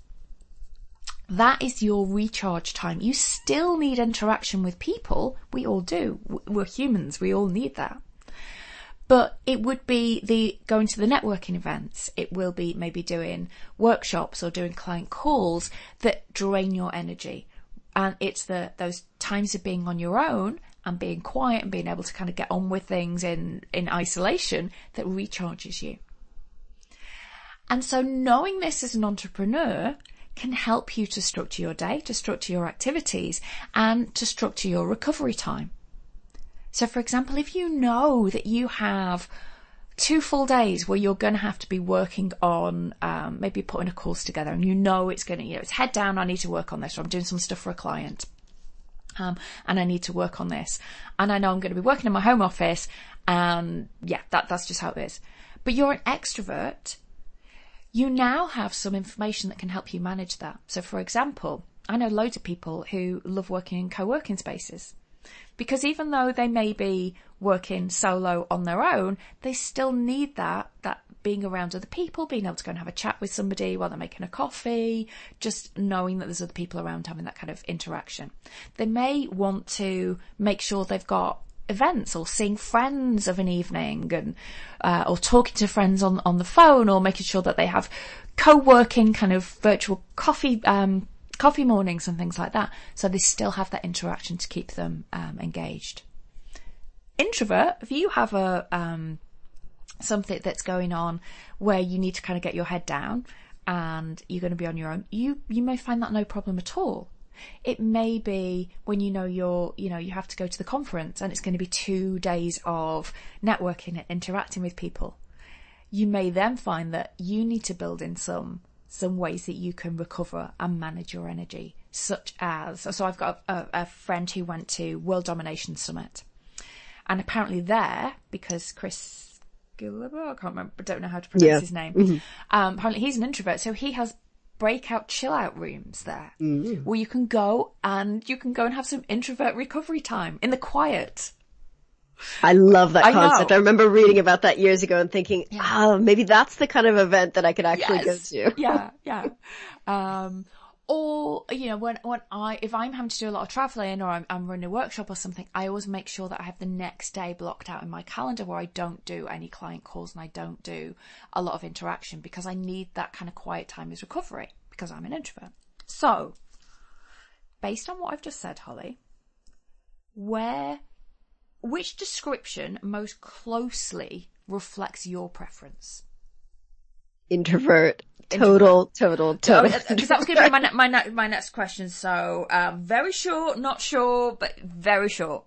that is your recharge time. You still need interaction with people. We all do. We're humans. We all need that. But it would be the going to the networking events. It will be maybe doing workshops or doing client calls that drain your energy. And it's the those times of being on your own and being quiet and being able to kind of get on with things in, in isolation that recharges you. And so knowing this as an entrepreneur can help you to structure your day, to structure your activities and to structure your recovery time. So, for example, if you know that you have two full days where you're going to have to be working on um, maybe putting a course together and you know it's going to, you know, it's head down, I need to work on this, or I'm doing some stuff for a client. Um, and I need to work on this. And I know I'm going to be working in my home office and yeah, that, that's just how it is. But you're an extrovert. You now have some information that can help you manage that. So for example, I know loads of people who love working in co-working spaces. Because even though they may be working solo on their own, they still need that, that being around other people, being able to go and have a chat with somebody while they're making a coffee, just knowing that there's other people around having that kind of interaction. They may want to make sure they've got events or seeing friends of an evening and uh, or talking to friends on on the phone or making sure that they have co-working kind of virtual coffee um, coffee mornings and things like that. So they still have that interaction to keep them um, engaged. Introvert, if you have a um, something that's going on where you need to kind of get your head down and you're going to be on your own, you you may find that no problem at all. It may be when you know you're, you know, you have to go to the conference and it's going to be two days of networking and interacting with people. You may then find that you need to build in some some ways that you can recover and manage your energy, such as so I've got a, a friend who went to World Domination Summit, and apparently there because Chris Guillebeau, I can't remember, don't know how to pronounce yeah. his name. Mm-hmm. Um, apparently he's an introvert, so he has breakout chill out rooms there mm-hmm. where you can go and you can go and have some introvert recovery time in the quiet. I love that concept. I, I, remember reading about that years ago and thinking, yeah. oh, maybe that's the kind of event that I could actually yes. go to. yeah, yeah. Um, or you know when when i if i'm having to do a lot of traveling or I'm, I'm running a workshop or something i always make sure that i have the next day blocked out in my calendar where i don't do any client calls and i don't do a lot of interaction because i need that kind of quiet time as recovery because i'm an introvert so based on what i've just said holly where which description most closely reflects your preference introvert total, total, total. Because that was going to be my, my, my next question. So, um, very short, not sure, but very short.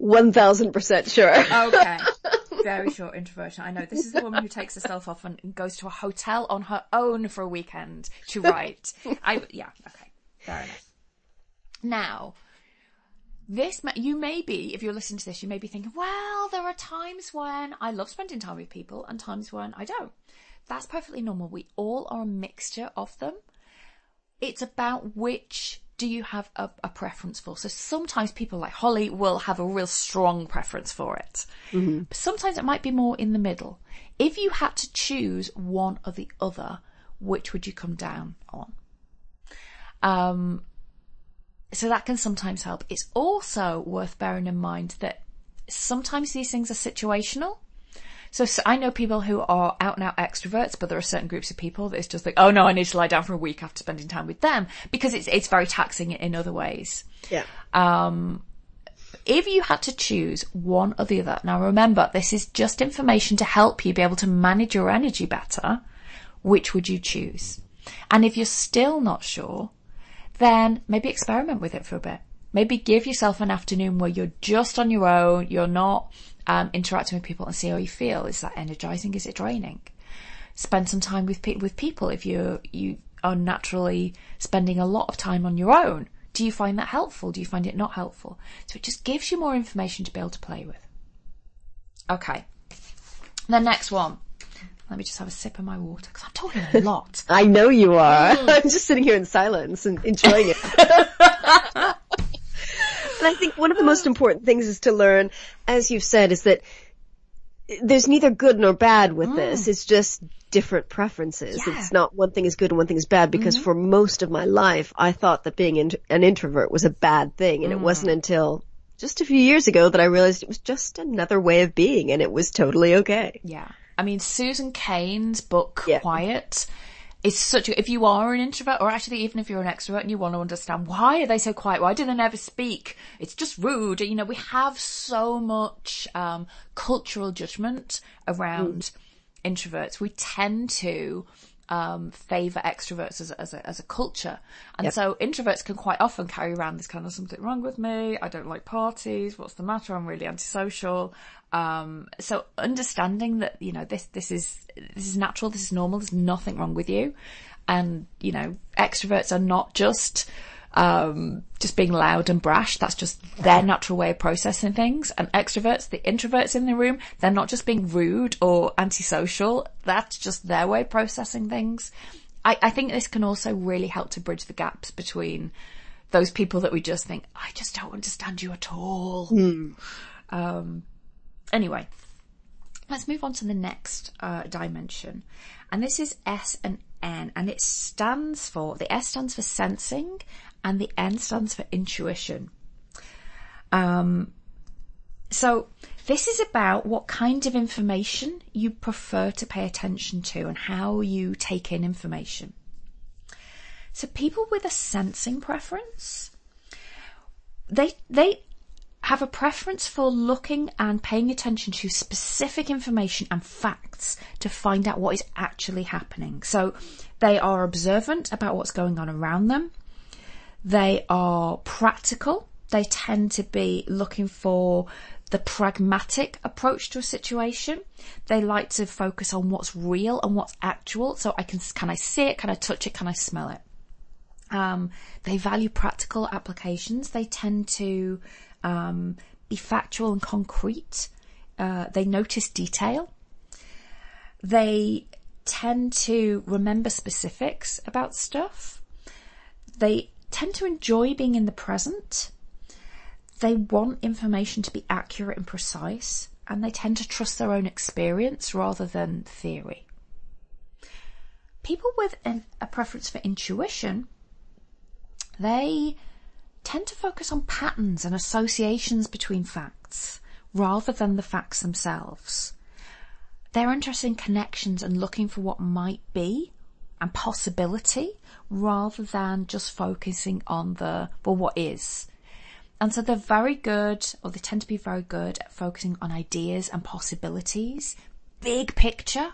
1000% sure. Okay. Very short introversion. I know. This is the woman who takes herself off and goes to a hotel on her own for a weekend to write. I, yeah, okay. Fair enough. Now, this, you may be, if you're listening to this, you may be thinking, well, there are times when I love spending time with people and times when I don't. That's perfectly normal. We all are a mixture of them. It's about which do you have a, a, preference for? So sometimes people like Holly will have a real strong preference for it. Mm-hmm. Sometimes it might be more in the middle. If you had to choose one or the other, which would you come down on? Um, so that can sometimes help. It's also worth bearing in mind that sometimes these things are situational. So, so, I know people who are out and out extroverts, but there are certain groups of people that it's just like, oh no, I need to lie down for a week after spending time with them because it's it's very taxing in other ways. Yeah. Um, if you had to choose one or the other, now remember this is just information to help you be able to manage your energy better. Which would you choose? And if you're still not sure, then maybe experiment with it for a bit. Maybe give yourself an afternoon where you're just on your own. You're not um, interacting with people and see how you feel. Is that energizing? Is it draining? Spend some time with pe- with people if you you are naturally spending a lot of time on your own. Do you find that helpful? Do you find it not helpful? So it just gives you more information to be able to play with. Okay. The next one. Let me just have a sip of my water because I'm talking a lot. I know you are. Mm. I'm just sitting here in silence and enjoying it. And I think one of the most important things is to learn, as you've said, is that there's neither good nor bad with mm. this. It's just different preferences. Yeah. It's not one thing is good and one thing is bad because mm-hmm. for most of my life, I thought that being in- an introvert was a bad thing. And mm. it wasn't until just a few years ago that I realized it was just another way of being and it was totally okay. Yeah. I mean, Susan Cain's book, yeah. Quiet, is such a, if you are an introvert or actually even if you're an extrovert and you want to understand why are they so quiet why do they never speak it's just rude you know we have so much um, cultural judgment around mm. introverts we tend to um, favor extroverts as, as, a, as a culture. And yep. so introverts can quite often carry around this kind of something wrong with me. I don't like parties. What's the matter? I'm really antisocial. Um, so understanding that, you know, this, this is, this is natural. This is normal. There's nothing wrong with you. And, you know, extroverts are not just, um, just being loud and brash. That's just their natural way of processing things. And extroverts, the introverts in the room, they're not just being rude or antisocial. That's just their way of processing things. I, I think this can also really help to bridge the gaps between those people that we just think, I just don't understand you at all. Mm. Um, Anyway, let's move on to the next uh, dimension. And this is S and N, and it stands for the S stands for sensing, and the N stands for intuition. Um, so this is about what kind of information you prefer to pay attention to and how you take in information. So people with a sensing preference, they they have a preference for looking and paying attention to specific information and facts to find out what is actually happening. So they are observant about what's going on around them. They are practical. They tend to be looking for the pragmatic approach to a situation. They like to focus on what's real and what's actual. So I can, can I see it? Can I touch it? Can I smell it? Um, they value practical applications. They tend to um, be factual and concrete. Uh, they notice detail. They tend to remember specifics about stuff. They tend to enjoy being in the present. They want information to be accurate and precise, and they tend to trust their own experience rather than theory. People with an, a preference for intuition they tend to focus on patterns and associations between facts rather than the facts themselves. They're interested in connections and looking for what might be and possibility rather than just focusing on the, well, what is. And so they're very good, or they tend to be very good at focusing on ideas and possibilities, big picture,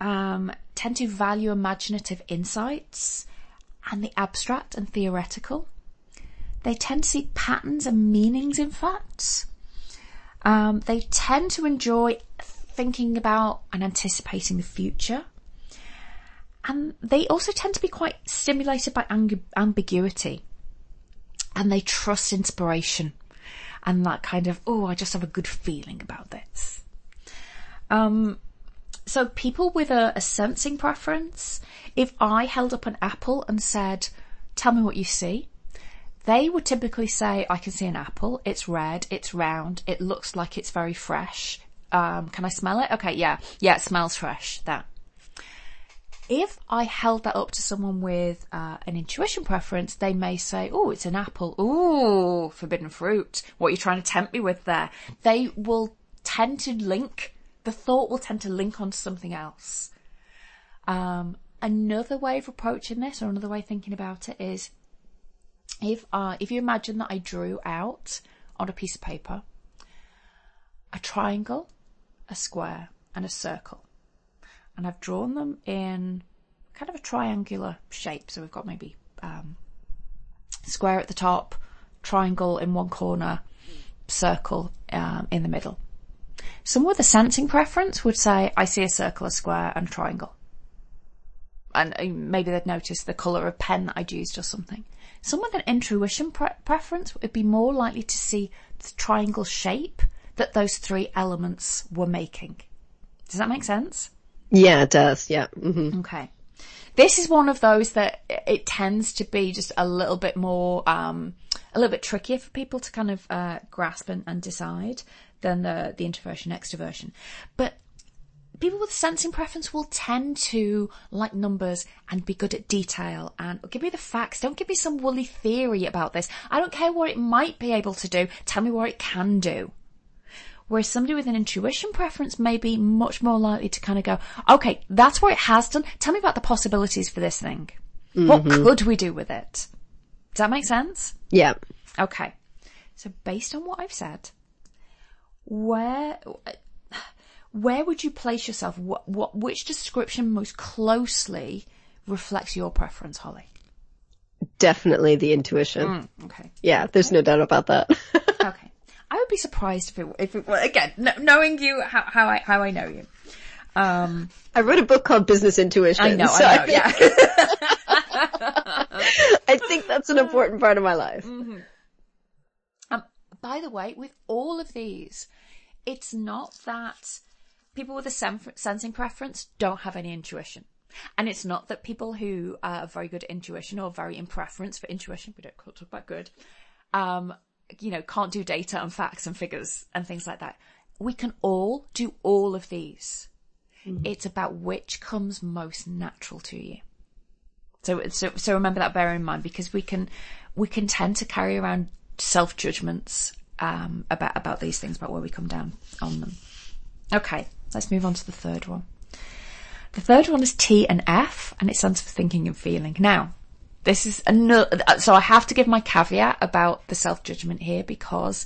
um, tend to value imaginative insights and the abstract and theoretical. They tend to see patterns and meanings in facts. Um, they tend to enjoy thinking about and anticipating the future. And they also tend to be quite stimulated by amb- ambiguity. And they trust inspiration and that kind of, oh, I just have a good feeling about this. Um, so people with a, a sensing preference, if I held up an apple and said, tell me what you see, they would typically say, I can see an apple, it's red, it's round, it looks like it's very fresh. Um, can I smell it? Okay, yeah, yeah, it smells fresh, that. If I held that up to someone with uh, an intuition preference, they may say, oh, it's an apple. Ooh, forbidden fruit. What are you trying to tempt me with there? They will tend to link the thought will tend to link onto something else. Um, another way of approaching this, or another way of thinking about it, is if uh, if you imagine that I drew out on a piece of paper a triangle, a square, and a circle, and I've drawn them in kind of a triangular shape. So we've got maybe um, square at the top, triangle in one corner, circle um, in the middle. Someone with a sensing preference would say, I see a circle, a square, and triangle. And uh, maybe they'd notice the colour of pen that I'd used or something. Someone with an intuition pre- preference would be more likely to see the triangle shape that those three elements were making. Does that make sense? Yeah, it does. Yeah. Mm-hmm. Okay. This is one of those that it tends to be just a little bit more, um, a little bit trickier for people to kind of uh, grasp and, and decide than the, the introversion extroversion. But people with sensing preference will tend to like numbers and be good at detail and give me the facts. Don't give me some woolly theory about this. I don't care what it might be able to do. Tell me what it can do. Whereas somebody with an intuition preference may be much more likely to kind of go, okay, that's what it has done. Tell me about the possibilities for this thing. Mm-hmm. What could we do with it? Does that make sense? Yeah. Okay. So based on what I've said, where where would you place yourself? What, what which description most closely reflects your preference, Holly? Definitely the intuition. Mm, okay. Yeah, there's no doubt about that. okay. I would be surprised if it, if it well, again, knowing you, how, how I, how I know you. Um, I wrote a book called Business Intuition. I know, so I know, I yeah. I think that's an important part of my life. Mm-hmm. Um, by the way, with all of these, it's not that people with a sensing preference don't have any intuition. And it's not that people who are very good at intuition or very in preference for intuition, we don't talk about good, um, you know, can't do data and facts and figures and things like that. We can all do all of these. Mm-hmm. It's about which comes most natural to you. So, so, so remember that, bear in mind, because we can, we can tend to carry around self judgments um, about about these things, about where we come down on them. Okay, let's move on to the third one. The third one is T and F, and it stands for thinking and feeling. Now, this is another, so I have to give my caveat about the self judgment here because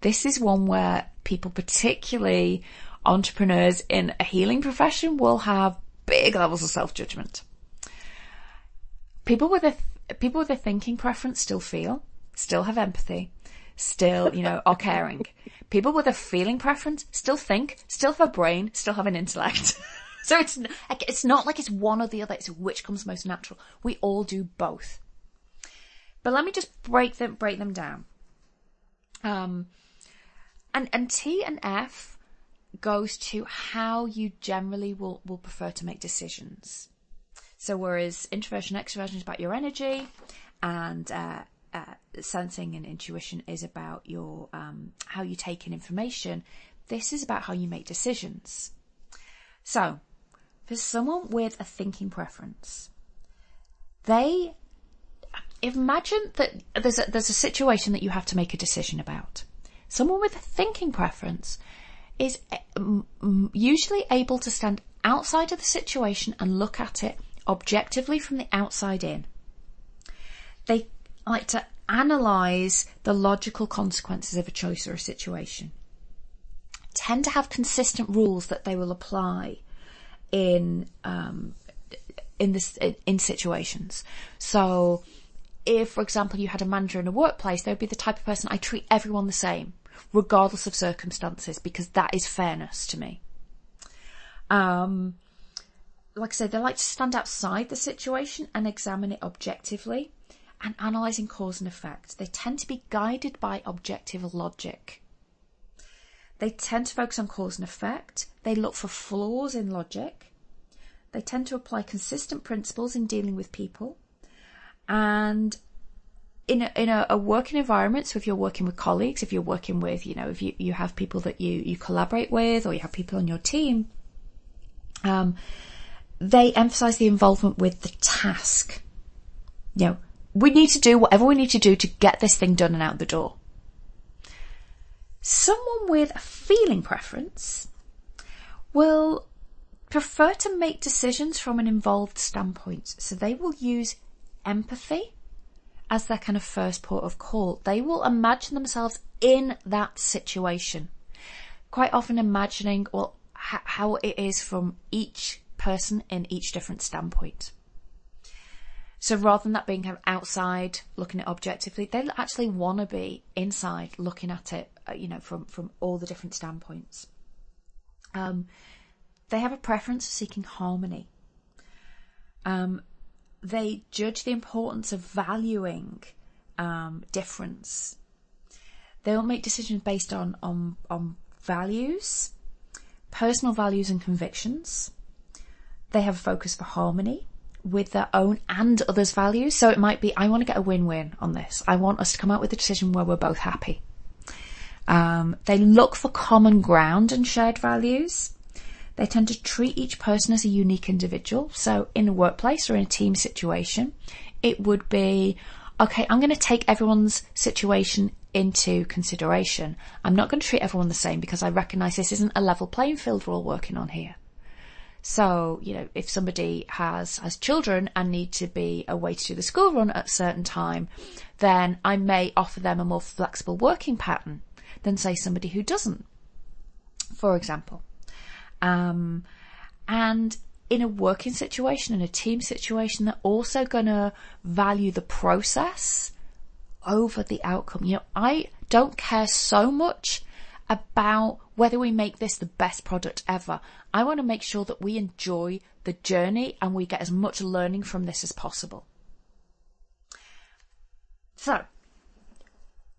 this is one where people, particularly entrepreneurs in a healing profession, will have big levels of self judgment. People with a people with a thinking preference still feel, still have empathy, still, you know, are caring. People with a feeling preference still think, still have a brain, still have an intellect. so it's, it's not like it's one or the other, it's which comes most natural. We all do both. But let me just break them, break them down. Um, and, and T and F goes to how you generally will, will prefer to make decisions. So whereas introversion, extroversion is about your energy and, uh, uh, sensing and intuition is about your um, how you take in information. This is about how you make decisions. So, for someone with a thinking preference, they imagine that there's a, there's a situation that you have to make a decision about. Someone with a thinking preference is eh, usually able to stand outside of the situation and look at it objectively from the outside in. They like to analyze the logical consequences of a choice or a situation. Tend to have consistent rules that they will apply in um, in this in situations. So, if, for example, you had a manager in a workplace, they would be the type of person I treat everyone the same, regardless of circumstances, because that is fairness to me. Um, like I said, they like to stand outside the situation and examine it objectively and analysing cause and effect. They tend to be guided by objective logic. They tend to focus on cause and effect. They look for flaws in logic. They tend to apply consistent principles in dealing with people. And in a, in a, a, working environment, so if you're working with colleagues, if you're working with, you know, if you, you have people that you, you collaborate with or you have people on your team, um, they emphasize the involvement with the task. You know, we need to do whatever we need to do to get this thing done and out the door. Someone with a feeling preference will prefer to make decisions from an involved standpoint. So they will use empathy as their kind of first port of call. They will imagine themselves in that situation. Quite often imagining, well, how it is from each person in each different standpoint. So rather than that being kind of outside looking at objectively, they actually want to be inside looking at it, you know, from, from all the different standpoints. Um, they have a preference for seeking harmony. Um, they judge the importance of valuing um, difference. They will make decisions based on, on, on values, personal values and convictions. They have a focus for harmony with their own and others' values. So it might be, I want to get a win-win on this. I want us to come out with a decision where we're both happy. Um, they look for common ground and shared values. They tend to treat each person as a unique individual. So in a workplace or in a team situation, it would be, okay, I'm going to take everyone's situation into consideration. I'm not going to treat everyone the same because I recognize this isn't a level playing field we're all working on here. So, you know, if somebody has, has children and need to be away to do the school run at a certain time, then I may offer them a more flexible working pattern than say somebody who doesn't, for example. Um, and in a working situation, in a team situation, they're also going to value the process over the outcome. You know, I don't care so much about whether we make this the best product ever. I want to make sure that we enjoy the journey and we get as much learning from this as possible. So,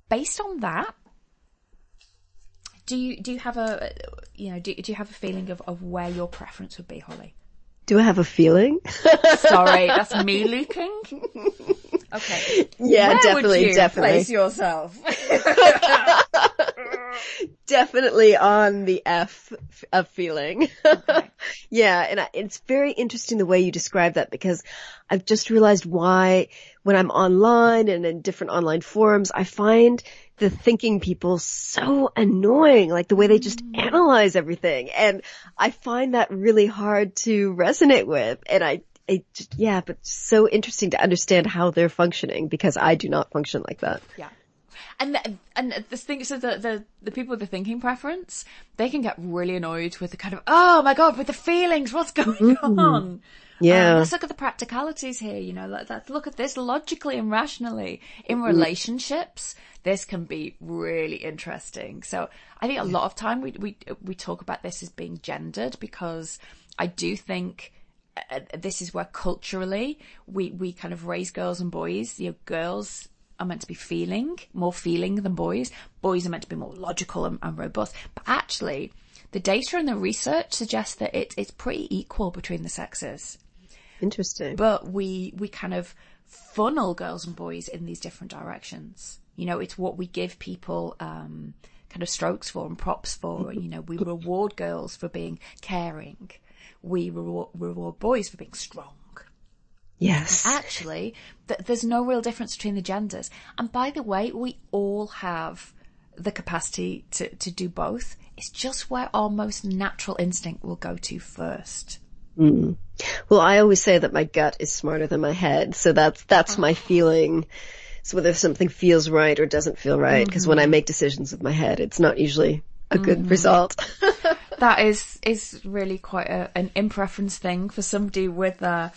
based on that, do you do you have a you know do, do you have a feeling of, of where your preference would be, Holly? Do I have a feeling? Sorry, that's me looking. Okay. Yeah, Where definitely, would you definitely. Place yourself. definitely on the F of feeling. Okay. yeah, and I, it's very interesting the way you describe that because I've just realized why when I'm online and in different online forums, I find the thinking people so annoying, like the way they just mm. analyze everything. And I find that really hard to resonate with. And I, it just, yeah, but so interesting to understand how they're functioning because I do not function like that. Yeah. And and the thing so the, the the people with the thinking preference, they can get really annoyed with the kind of oh my god with the feelings, what's going mm-hmm. on? Yeah. Um, let's look at the practicalities here. You know, let, let's look at this logically and rationally. In mm-hmm. relationships, this can be really interesting. So I think a lot of time we we we talk about this as being gendered because I do think uh, this is where culturally we we kind of raise girls and boys. You know, girls are meant to be feeling more feeling than boys. Boys are meant to be more logical and, and robust. But actually, the data and the research suggests that it, it's pretty equal between the sexes. Interesting. But we we kind of funnel girls and boys in these different directions. You know, it's what we give people um, kind of strokes for and props for. you know, we reward girls for being caring. We reward, reward boys for being strong. Yes. Actually, th- there's no real difference between the genders. And by the way, we all have the capacity to, to do both. It's just where our most natural instinct will go to first. Mm. Well, I always say that my gut is smarter than my head, so that's that's my feeling. So whether something feels right or doesn't feel right, because mm-hmm. when I make decisions with my head, it's not usually a good mm-hmm. result. that is is really quite a, an impreference thing for somebody with a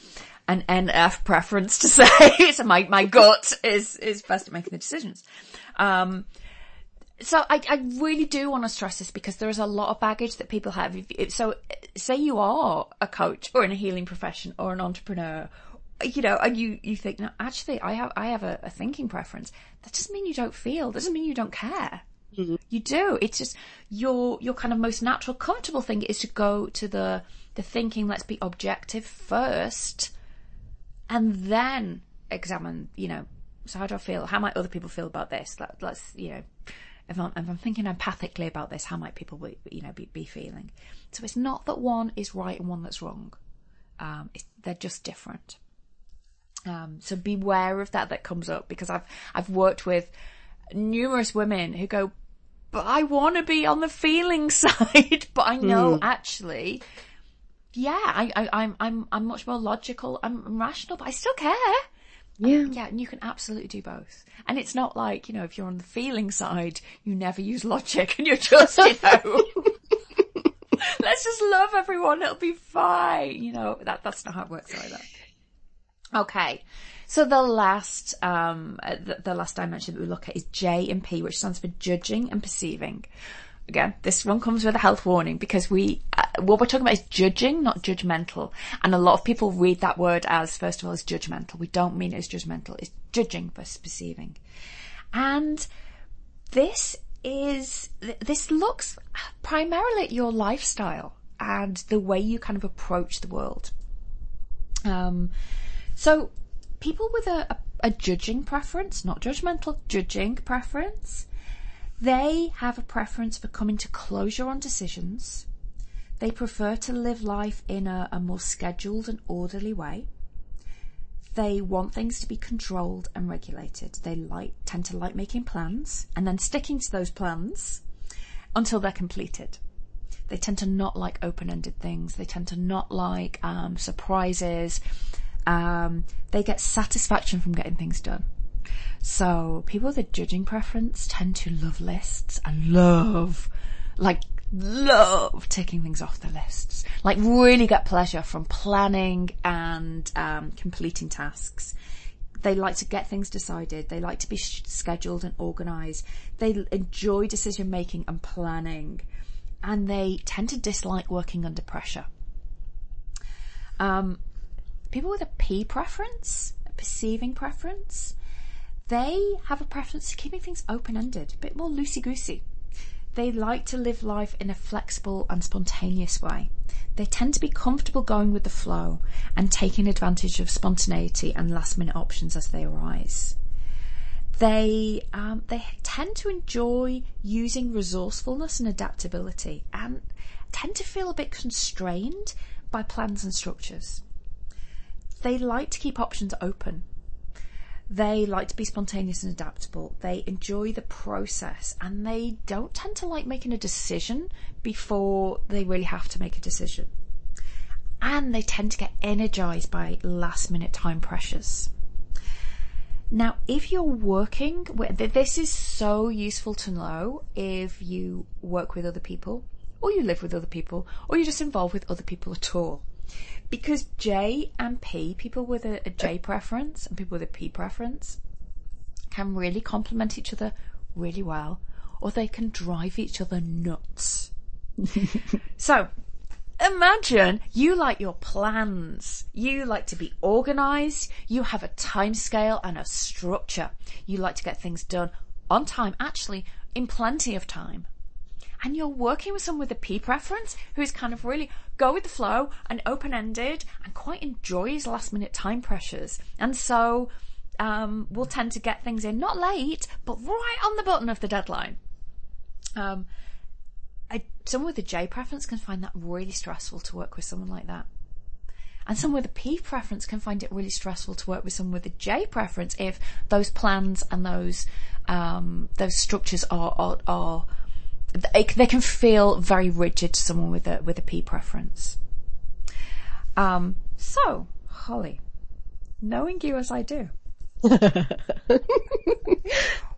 an NF preference to say. so my my gut is is best at making the decisions. Um, so I, I really do want to stress this because there is a lot of baggage that people have. So say you are a coach or in a healing profession or an entrepreneur, you know, and you, you think, no, actually I have, I have a, a thinking preference. That doesn't mean you don't feel. That doesn't mean you don't care. Mm-hmm. You do. It's just your, your kind of most natural, comfortable thing is to go to the, the thinking, let's be objective first and then examine, you know, so how do I feel? How might other people feel about this? Let, us you know, if I'm, if I'm, thinking empathically about this, how might people, be, you know, be, be feeling? So it's not that one is right and one that's wrong. Um, they're just different. Um, so beware of that that comes up because I've I've worked with numerous women who go, but I want to be on the feeling side, but I know mm. actually yeah, I, I, I'm, I'm, I'm much more logical. I'm rational, but I still care. Yeah. yeah, and you can absolutely do both. And it's not like, you know, if you're on the feeling side, you never use logic and you're just, you know, let's just love everyone. It'll be fine. You know, that, that's not how it works either. Okay. So the last, um, the, the last dimension that we look at is J and P, which stands for judging and perceiving again, this one comes with a health warning because we, uh, what we're talking about is judging, not judgmental. And a lot of people read that word as, first of all, as judgmental. We don't mean it as judgmental. It's judging versus perceiving. And this is, this looks primarily at your lifestyle and the way you kind of approach the world. Um, so people with a, a, a judging preference, not judgmental, judging preference, they have a preference for coming to closure on decisions. They prefer to live life in a, a more scheduled and orderly way. They want things to be controlled and regulated. They like, tend to like making plans and then sticking to those plans until they're completed. They tend to not like open-ended things. They tend to not like um, surprises. Um, they get satisfaction from getting things done. So people with a judging preference tend to love lists and love, like, love taking things off the lists. Like really get pleasure from planning and um, completing tasks. They like to get things decided. They like to be scheduled and organised. They enjoy decision making and planning, and they tend to dislike working under pressure. Um, people with a P preference, a perceiving preference, they have a preference to keeping things open ended, a bit more loosey goosey. They like to live life in a flexible and spontaneous way. They tend to be comfortable going with the flow and taking advantage of spontaneity and last minute options as they arise. They um, they tend to enjoy using resourcefulness and adaptability and tend to feel a bit constrained by plans and structures. They like to keep options open they like to be spontaneous and adaptable. They enjoy the process and they don't tend to like making a decision before they really have to make a decision. And they tend to get energized by last minute time pressures. Now, if you're working with, this is so useful to know if you work with other people, or you live with other people, or you're just involved with other people at all because J and P, people with a, a J preference and people with a P preference, can really complement each other really well, or they can drive each other nuts. so, imagine you like your plans. You like to be organized. You have a time scale and a structure. You like to get things done on time, actually, in plenty of time and you're working with someone with a P preference who's kind of really go with the flow and open ended and quite enjoys last minute time pressures. And so um, will tend to get things in not late, but right on the button of the deadline. Um, I, someone with a J preference can find that really stressful to work with someone like that. And someone with a P preference can find it really stressful to work with someone with a J preference if those plans and those um, those structures are, are, are they, they, can feel very rigid to someone with a with a P preference. Um, so, Holly, knowing you as I do,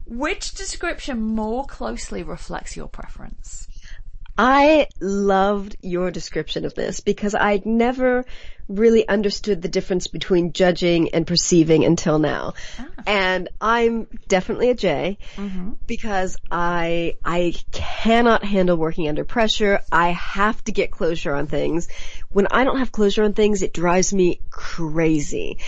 which description more closely reflects your preference? I loved your description of this because I'd never really understood the difference between judging and perceiving until now. Ah. And I'm definitely a J mm-hmm. because I, I cannot handle working under pressure. I have to get closure on things. When I don't have closure on things, it drives me crazy.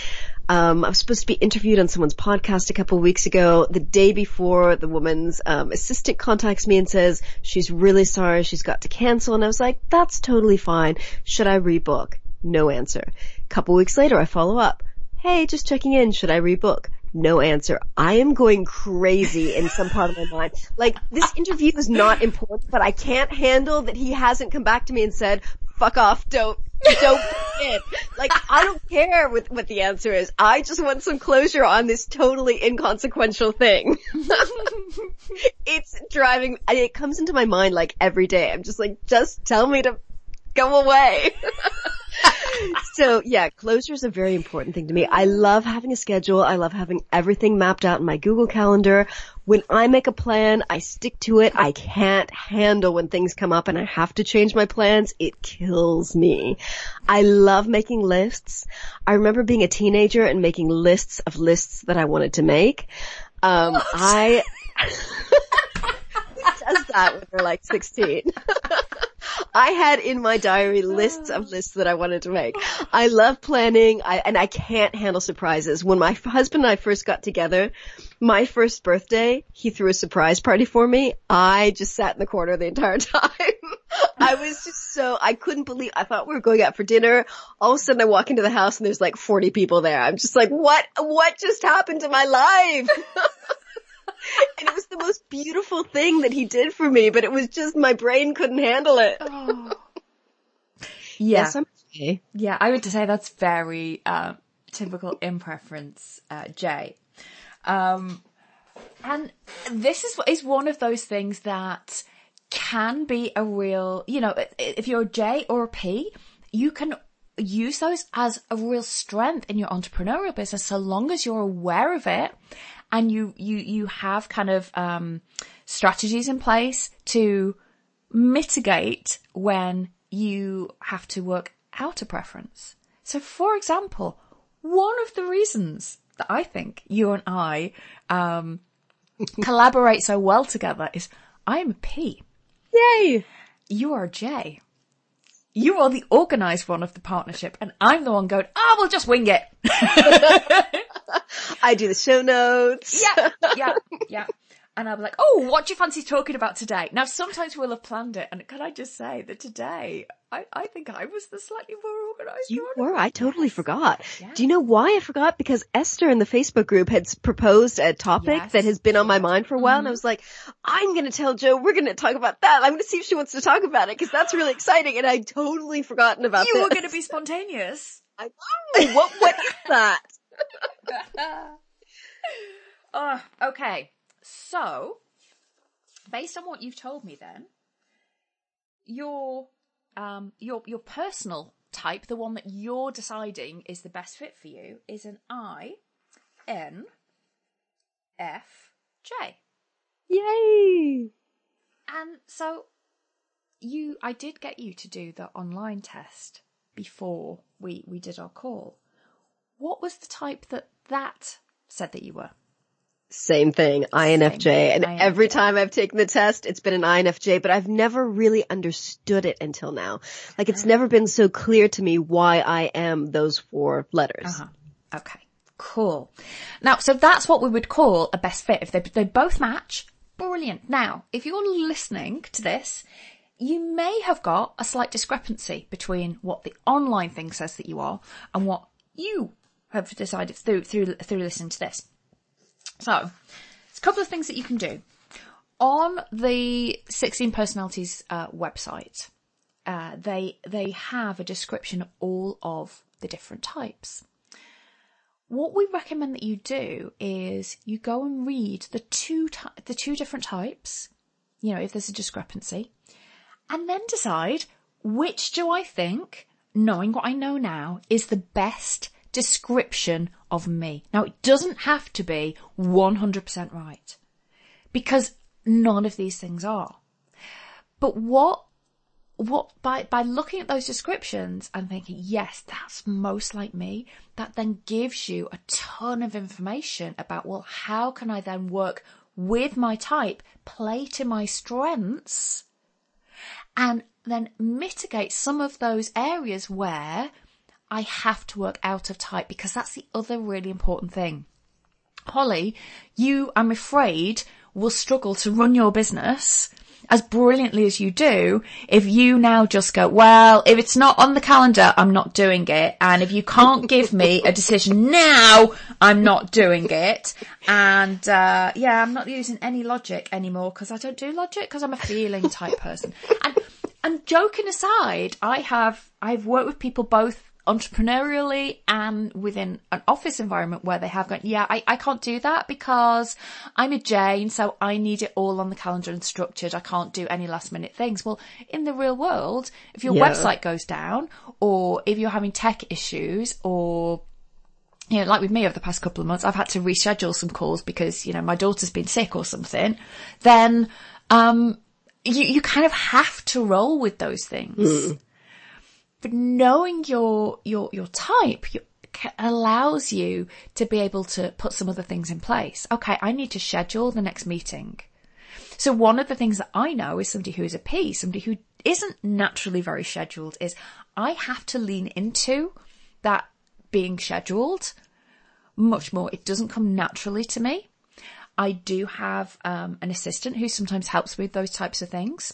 Um, I was supposed to be interviewed on someone's podcast a couple of weeks ago. The day before, the woman's um, assistant contacts me and says she's really sorry she's got to cancel. And I was like, that's totally fine. Should I rebook? No answer. A couple weeks later, I follow up. Hey, just checking in. Should I rebook? No answer. I am going crazy in some part of my mind. Like, this interview is not important, but I can't handle that he hasn't come back to me and said, fuck off, don't, don't in. Like, I don't care what, what the answer is. I just want some closure on this totally inconsequential thing. it's driving, it comes into my mind like every day. I'm just like, just tell me to go away. so yeah, closure is a very important thing to me. I love having a schedule. I love having everything mapped out in my Google calendar. When I make a plan, I stick to it. I can't handle when things come up and I have to change my plans. It kills me. I love making lists. I remember being a teenager and making lists of lists that I wanted to make. Um, I, does that when they're like 16? I had in my diary lists of lists that I wanted to make. I love planning, I, and I can't handle surprises. When my husband and I first got together, my first birthday, he threw a surprise party for me. I just sat in the corner the entire time. I was just so, I couldn't believe, I thought we were going out for dinner. All of a sudden I walk into the house and there's like 40 people there. I'm just like, what, what just happened to my life? and it was the most beautiful thing that he did for me, but it was just my brain couldn't handle it. Oh. Yeah. Yes, okay. Yeah, I would say that's very uh, typical in preference, uh, J. Um, and this is is one of those things that can be a real, you know, if you're a J or a P, you can use those as a real strength in your entrepreneurial business so long as you're aware of it and you you you have kind of um, strategies in place to mitigate when you have to work out a preference. So, for example, one of the reasons that I think you and I um, collaborate so well together is I am a P. Yay! You are a J. You are the organised one of the partnership, and I'm the one going, ah, oh, we'll just wing it. I do the show notes. Yeah, yeah, yeah. And I'll be like, oh, what do you fancy talking about today? Now, sometimes we'll have planned it. And can I just say that today, I, I think I was the slightly more organized You one. were. I totally forgot. Do you know why I forgot? Because Esther in the Facebook group had proposed a topic yes. that has been on my mind for a while. Mm-hmm. And I mm-hmm. was like, I'm going to tell Jo, we're going to talk about that. I'm going to see if she wants to talk about it because that's really exciting. And I'd totally forgotten about You this. were going to be spontaneous. I know. what, what is that? Oh, okay. So, based on what you've told me then, your um your your personal type, the one that you're deciding is the best fit for you, is an I N F J. Yay! And so you I did get you to do the online test before we we did our call. What was the type that that said that you were? Same thing, INFJ. And INFJ. every time I've taken the test, it's been an INFJ, but I've never really understood it until now. Like it's never been so clear to me why I am those four letters. Uh-huh. Okay. Cool. Now, so that's what we would call a best fit. If they, they both match, brilliant. Now, if you're listening to this, you may have got a slight discrepancy between what the online thing says that you are and what you have decided through through through listening to this. So, there's a couple of things that you can do on the 16 personalities uh, website. Uh, they they have a description of all of the different types. What we recommend that you do is you go and read the two the two different types, you know, if there's a discrepancy, and then decide which do I think, knowing what I know now, is the best description of me. Now, it doesn't have to be 100% right because none of these things are. But what what by by looking at those descriptions and thinking yes that's most like me that then gives you a ton of information about well how can i then work with my type play to my strengths and then mitigate some of those areas where i have to work out of type because that's the other really important thing holly you i'm afraid will struggle to run your business as brilliantly as you do if you now just go, well, if it's not on the calendar, I'm not doing it. And if you can't give me a decision now, I'm not doing it. And, uh, yeah, I'm not using any logic anymore because I don't do logic because I'm a feeling type person. And, and joking aside, I have, I've worked with people both entrepreneurially and within an office environment where they have gone, yeah, I, I can't do that because I'm a Jane, so I need it all on the calendar and structured. I can't do any last minute things. Well, in the real world, if your yeah. website goes down or if you're having tech issues or you know, like with me over the past couple of months, I've had to reschedule some calls because, you know, my daughter's been sick or something, then, um, you, you kind of have to roll with those things. Mm. But knowing your, your, your type allows you to be able to put some other things in place. Okay, I need to schedule the next meeting. So one of the things that I know is somebody who is a P, somebody who isn't naturally very scheduled is I have to lean into that being scheduled much more. It doesn't come naturally to me. I do have um, an assistant who sometimes helps with those types of things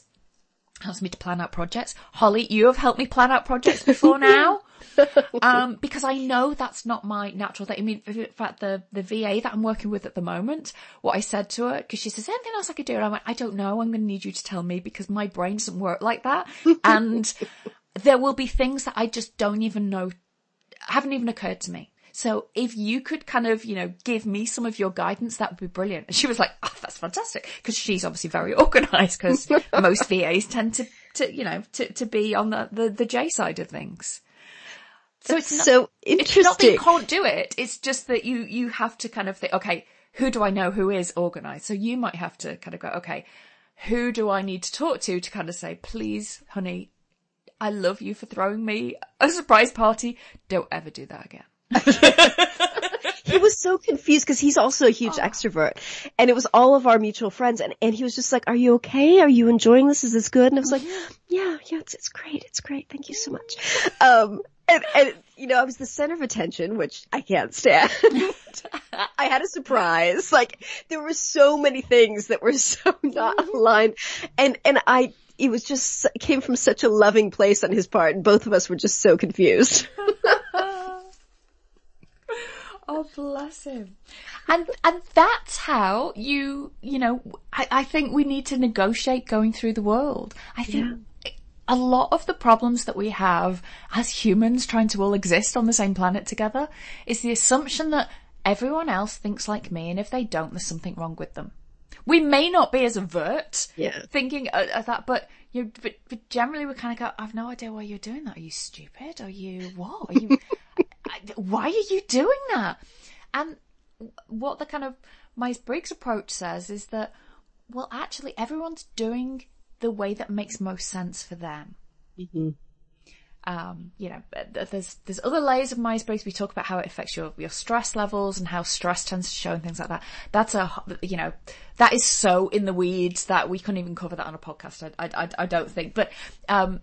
helps me to plan out projects. Holly, you have helped me plan out projects before now. um, because I know that's not my natural thing. I mean, in fact, the, the VA that I'm working with at the moment, what I said to her, cause she says, anything else I could do? And I went, I don't know. I'm going to need you to tell me because my brain doesn't work like that. and there will be things that I just don't even know, haven't even occurred to me. So if you could kind of, you know, give me some of your guidance, that would be brilliant. And she was like, oh, that's fantastic. Cause she's obviously very organized because most VAs tend to, to, you know, to, to be on the, the, the J side of things. So it's not, so interesting. It's not that you can't do it. It's just that you, you have to kind of think, okay, who do I know who is organized? So you might have to kind of go, okay, who do I need to talk to to kind of say, please, honey, I love you for throwing me a surprise party. Don't ever do that again. he was so confused because he's also a huge oh. extrovert and it was all of our mutual friends and, and he was just like, are you okay? Are you enjoying this? Is this good? And I was like, yeah, yeah, it's, it's great. It's great. Thank you so much. Um, and, and, you know, I was the center of attention, which I can't stand. I had a surprise. Like, there were so many things that were so not mm-hmm. aligned. And, and I, it was just, it came from such a loving place on his part, and both of us were just so confused. Oh, bless him. And, and that's how you, you know, I, I think we need to negotiate going through the world. I think yeah. a lot of the problems that we have as humans trying to all exist on the same planet together is the assumption that everyone else thinks like me and if they don't, there's something wrong with them. We may not be as overt yeah. thinking of that, but you, but, but generally we kind of go, I've no idea why you're doing that. Are you stupid? Are you what? Are you? Why are you doing that? And what the kind of Myers Briggs approach says is that, well, actually, everyone's doing the way that makes most sense for them. Mm-hmm. Um, you know, there's there's other layers of Myers Briggs. We talk about how it affects your your stress levels and how stress tends to show and things like that. That's a you know that is so in the weeds that we couldn't even cover that on a podcast. I I, I don't think, but um,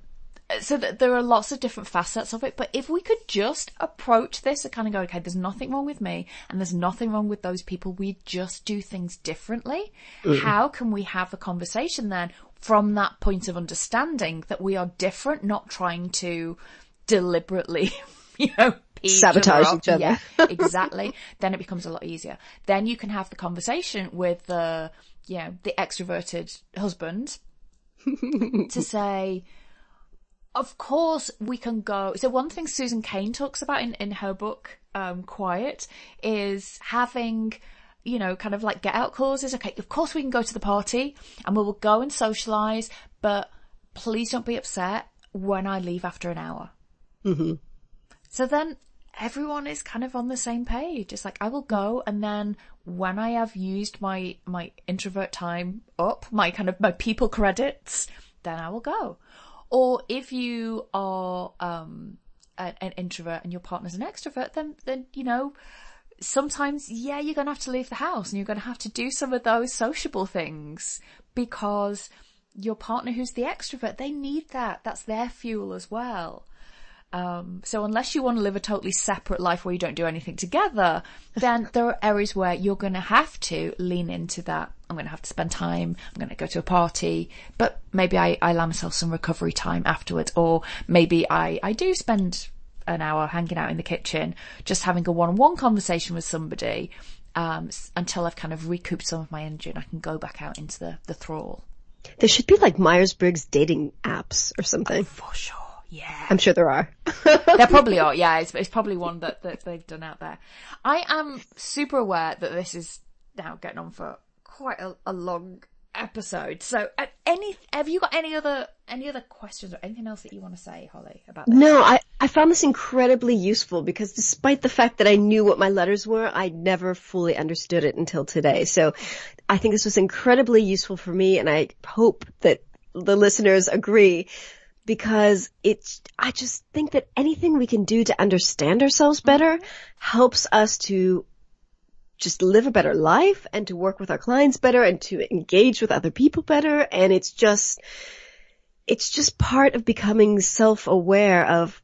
so th- there are lots of different facets of it, but if we could just approach this and kind of go, okay, there's nothing wrong with me and there's nothing wrong with those people. We just do things differently. Mm. How can we have a conversation then from that point of understanding that we are different, not trying to deliberately, you know, sabotage each other. Yeah, exactly. then it becomes a lot easier. Then you can have the conversation with the, you know, the extroverted husband to say, of course we can go. So one thing Susan Cain talks about in, in her book, um, Quiet, is having, you know, kind of like get out clauses. Okay, of course we can go to the party and we will go and socialize, but please don't be upset when I leave after an hour. Mm-hmm. So then everyone is kind of on the same page. It's like I will go and then when I have used my my introvert time up, my kind of my people credits, then I will go. Or if you are um an, an introvert and your partner's an extrovert, then then you know sometimes yeah you're gonna have to leave the house and you're gonna have to do some of those sociable things because your partner who's the extrovert they need that. That's their fuel as well um, so unless you want to live a totally separate life where you don't do anything together, then there are areas where you're going to have to lean into that. I'm going to have to spend time. I'm going to go to a party, but maybe I, I allow myself some recovery time afterwards, or maybe I, I do spend an hour hanging out in the kitchen, just having a one-on-one conversation with somebody, um, until I've kind of recouped some of my energy and I can go back out into the, the thrall. There should be like Myers-Briggs dating apps or something. Oh, for sure. Yeah. I'm sure there are. there probably are. Yeah, it's, it's probably one that, that they've done out there. I am super aware that this is now getting on for quite a, a long episode. So, uh, any have you got any other any other questions or anything else that you want to say, Holly, about this? No, I I found this incredibly useful because despite the fact that I knew what my letters were, I never fully understood it until today. So, I think this was incredibly useful for me, and I hope that the listeners agree because it's, I just think that anything we can do to understand ourselves better mm-hmm. helps us to just live a better life and to work with our clients better and to engage with other people better. And it's just, it's just part of becoming self-aware of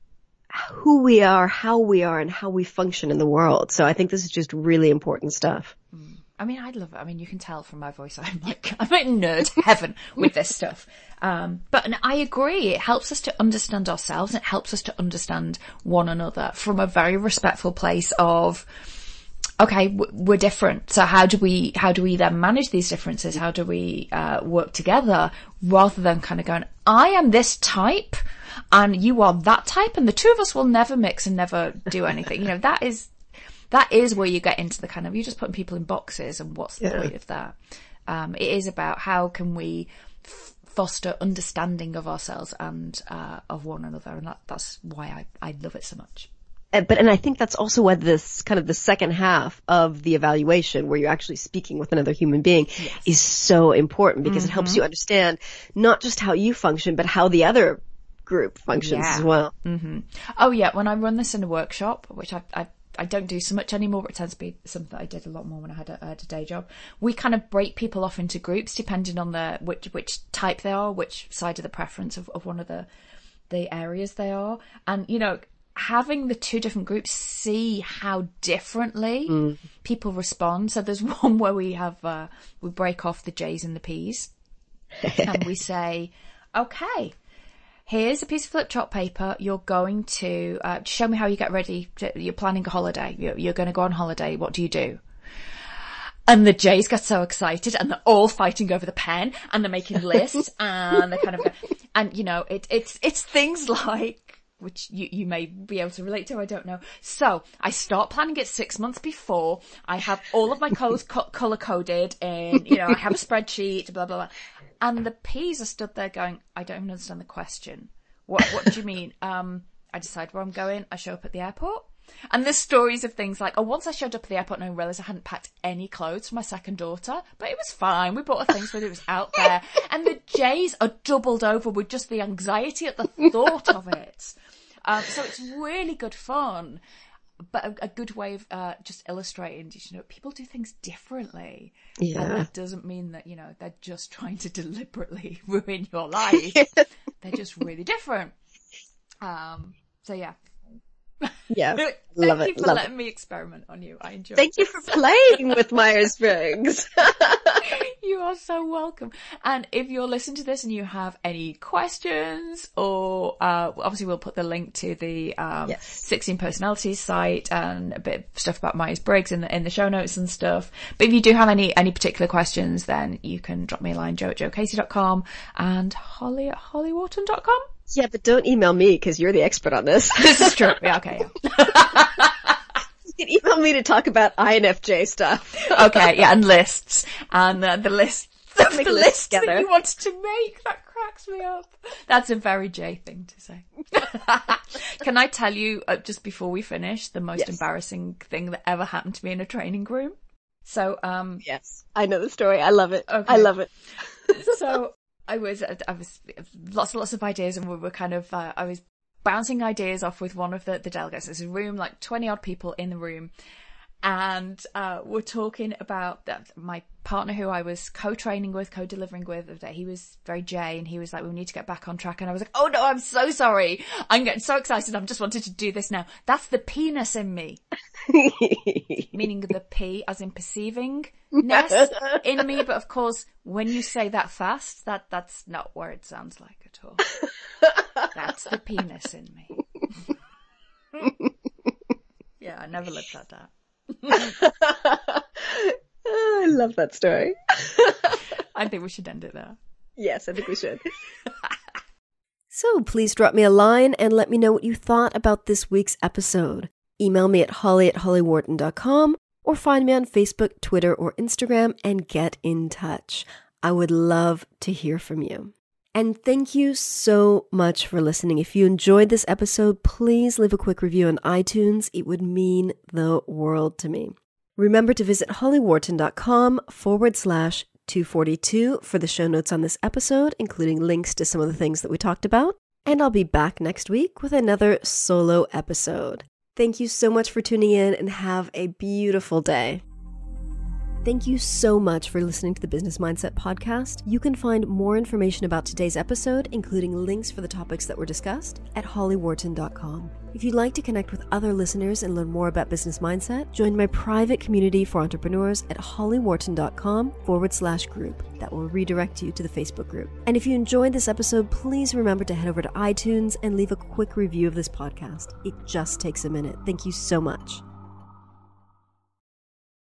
who we are, how we are, and how we function in the world. So I think this is just really important stuff. Mm-hmm. I mean, I'd love it. I mean, you can tell from my voice, I'm like, I'm in nerd heaven with this stuff. Um, but I agree. It helps us to understand ourselves. It helps us to understand one another from a very respectful place of, okay, we're different. So how do we, how do we then manage these differences? How do we, uh, work together rather than kind of going, I am this type and you are that type and the two of us will never mix and never do anything. You know, that is, that is where you get into the kind of you're just putting people in boxes and what's the yeah. point of that um, it is about how can we f- foster understanding of ourselves and uh, of one another and that, that's why I, I love it so much uh, but and I think that's also why this kind of the second half of the evaluation where you're actually speaking with another human being yes. is so important because mm-hmm. it helps mm-hmm. you understand not just how you function but how the other group functions yeah. as well. Mm-hmm. Oh yeah, when I run this in a workshop, which I've, I've I don't do so much anymore, but it tends to be something that I did a lot more when I had a, I had a day job. We kind of break people off into groups depending on the which which type they are, which side of the preference of, of one of the the areas they are, and you know having the two different groups see how differently mm. people respond. So there's one where we have uh, we break off the J's and the P's, and we say, okay, here's a piece of flip chart paper. You're going to uh, show me how you get ready. You're planning a holiday. You're, you're going to go on holiday. What do you do? And the J's get so excited and they're all fighting over the pen and they're making lists and they're kind of, and you know, it, it's, it's things like, which you, you may be able to relate to, I don't know. So I start planning it six months before. I have all of my codes co- color coded in, you know, I have a spreadsheet, blah, blah, blah. And the P's are stood there going, I don't even understand the question. What, what do you mean? Um, I decide where I'm going. I show up at the airport. And there's stories of things like, oh, once I showed up at the airport and I realised I hadn't packed any clothes for my second daughter, but it was fine. We bought her things when it was out there. And the J's are doubled over with just the anxiety at the thought of it. Um, so it's really good fun but a, a, good way of uh, just illustrating, you know, people do things differently. Yeah. And that doesn't mean that, you know, they're just trying to deliberately ruin your life. they're just really different. Um, so yeah. Yeah. Thank love you it. for letting it. me experiment on you. I enjoy Thank you for playing with Myers Briggs. you are so welcome. And if you're listening to this and you have any questions or, uh, obviously we'll put the link to the, um, yes. 16 personalities site and a bit of stuff about Myers Briggs in the, in the show notes and stuff. But if you do have any, any particular questions, then you can drop me a line, jo at jocasey.com and holly at hollyworton.com. Yeah, but don't email me because you're the expert on this. This is true. Yeah, okay. You can email me to talk about INFJ stuff. okay, yeah, and lists. And uh, the lists, the, Make lists that together. you want to make. That cracks me up. That's a very J thing to say. Can I tell you, uh, just before we finish, the most Yes. embarrassing thing that ever happened to me in a training room? So, um, Yes. I know the story. I love it. Okay. I love it. so I was, I was lots and lots of ideas, and we were kind of, uh, I was bouncing ideas off with one of the, the delegates. There's a room, like 20 odd people in the room. And, uh, we're talking about that. My partner who I was co-training with, co-delivering with, the day, he was very J and he was like, we need to get back on track. And I was like, oh no, I'm so sorry. I'm getting so excited. I'm just wanted to do this now. That's the penis in me meaning the P as in perceiving ness in me. But of course, when you say that fast, that that's not where it sounds like at all. That's the penis in me. yeah, I never lived that down. I love that story. I think we should end it there. Yes, I think we should. so please drop me a line and let me know what you thought about this week's episode. Email me at holly at hollyworton.com or find me on Facebook, Twitter, or Instagram and get in touch. I would love to hear from you. And thank you so much for listening. If you enjoyed this episode, please leave a quick review on iTunes. It would mean the world to me. Remember to visit hollyworton.com forward slash 242 for the show notes on this episode, including links to some of the things that we talked about. And I'll be back next week with another solo episode. Thank you so much for tuning in and have a beautiful day. Thank you so much for listening to the Business Mindset Podcast. You can find more information about today's episode, including links for the topics that were discussed, at hollyworton.com. If you'd like to connect with other listeners and learn more about business mindset, join my private community for entrepreneurs at hollyworton.com forward slash group. That will redirect you to the Facebook group. And if you enjoyed this episode, please remember to head over to iTunes and leave a quick review of this podcast. It just takes a minute. Thank you so much.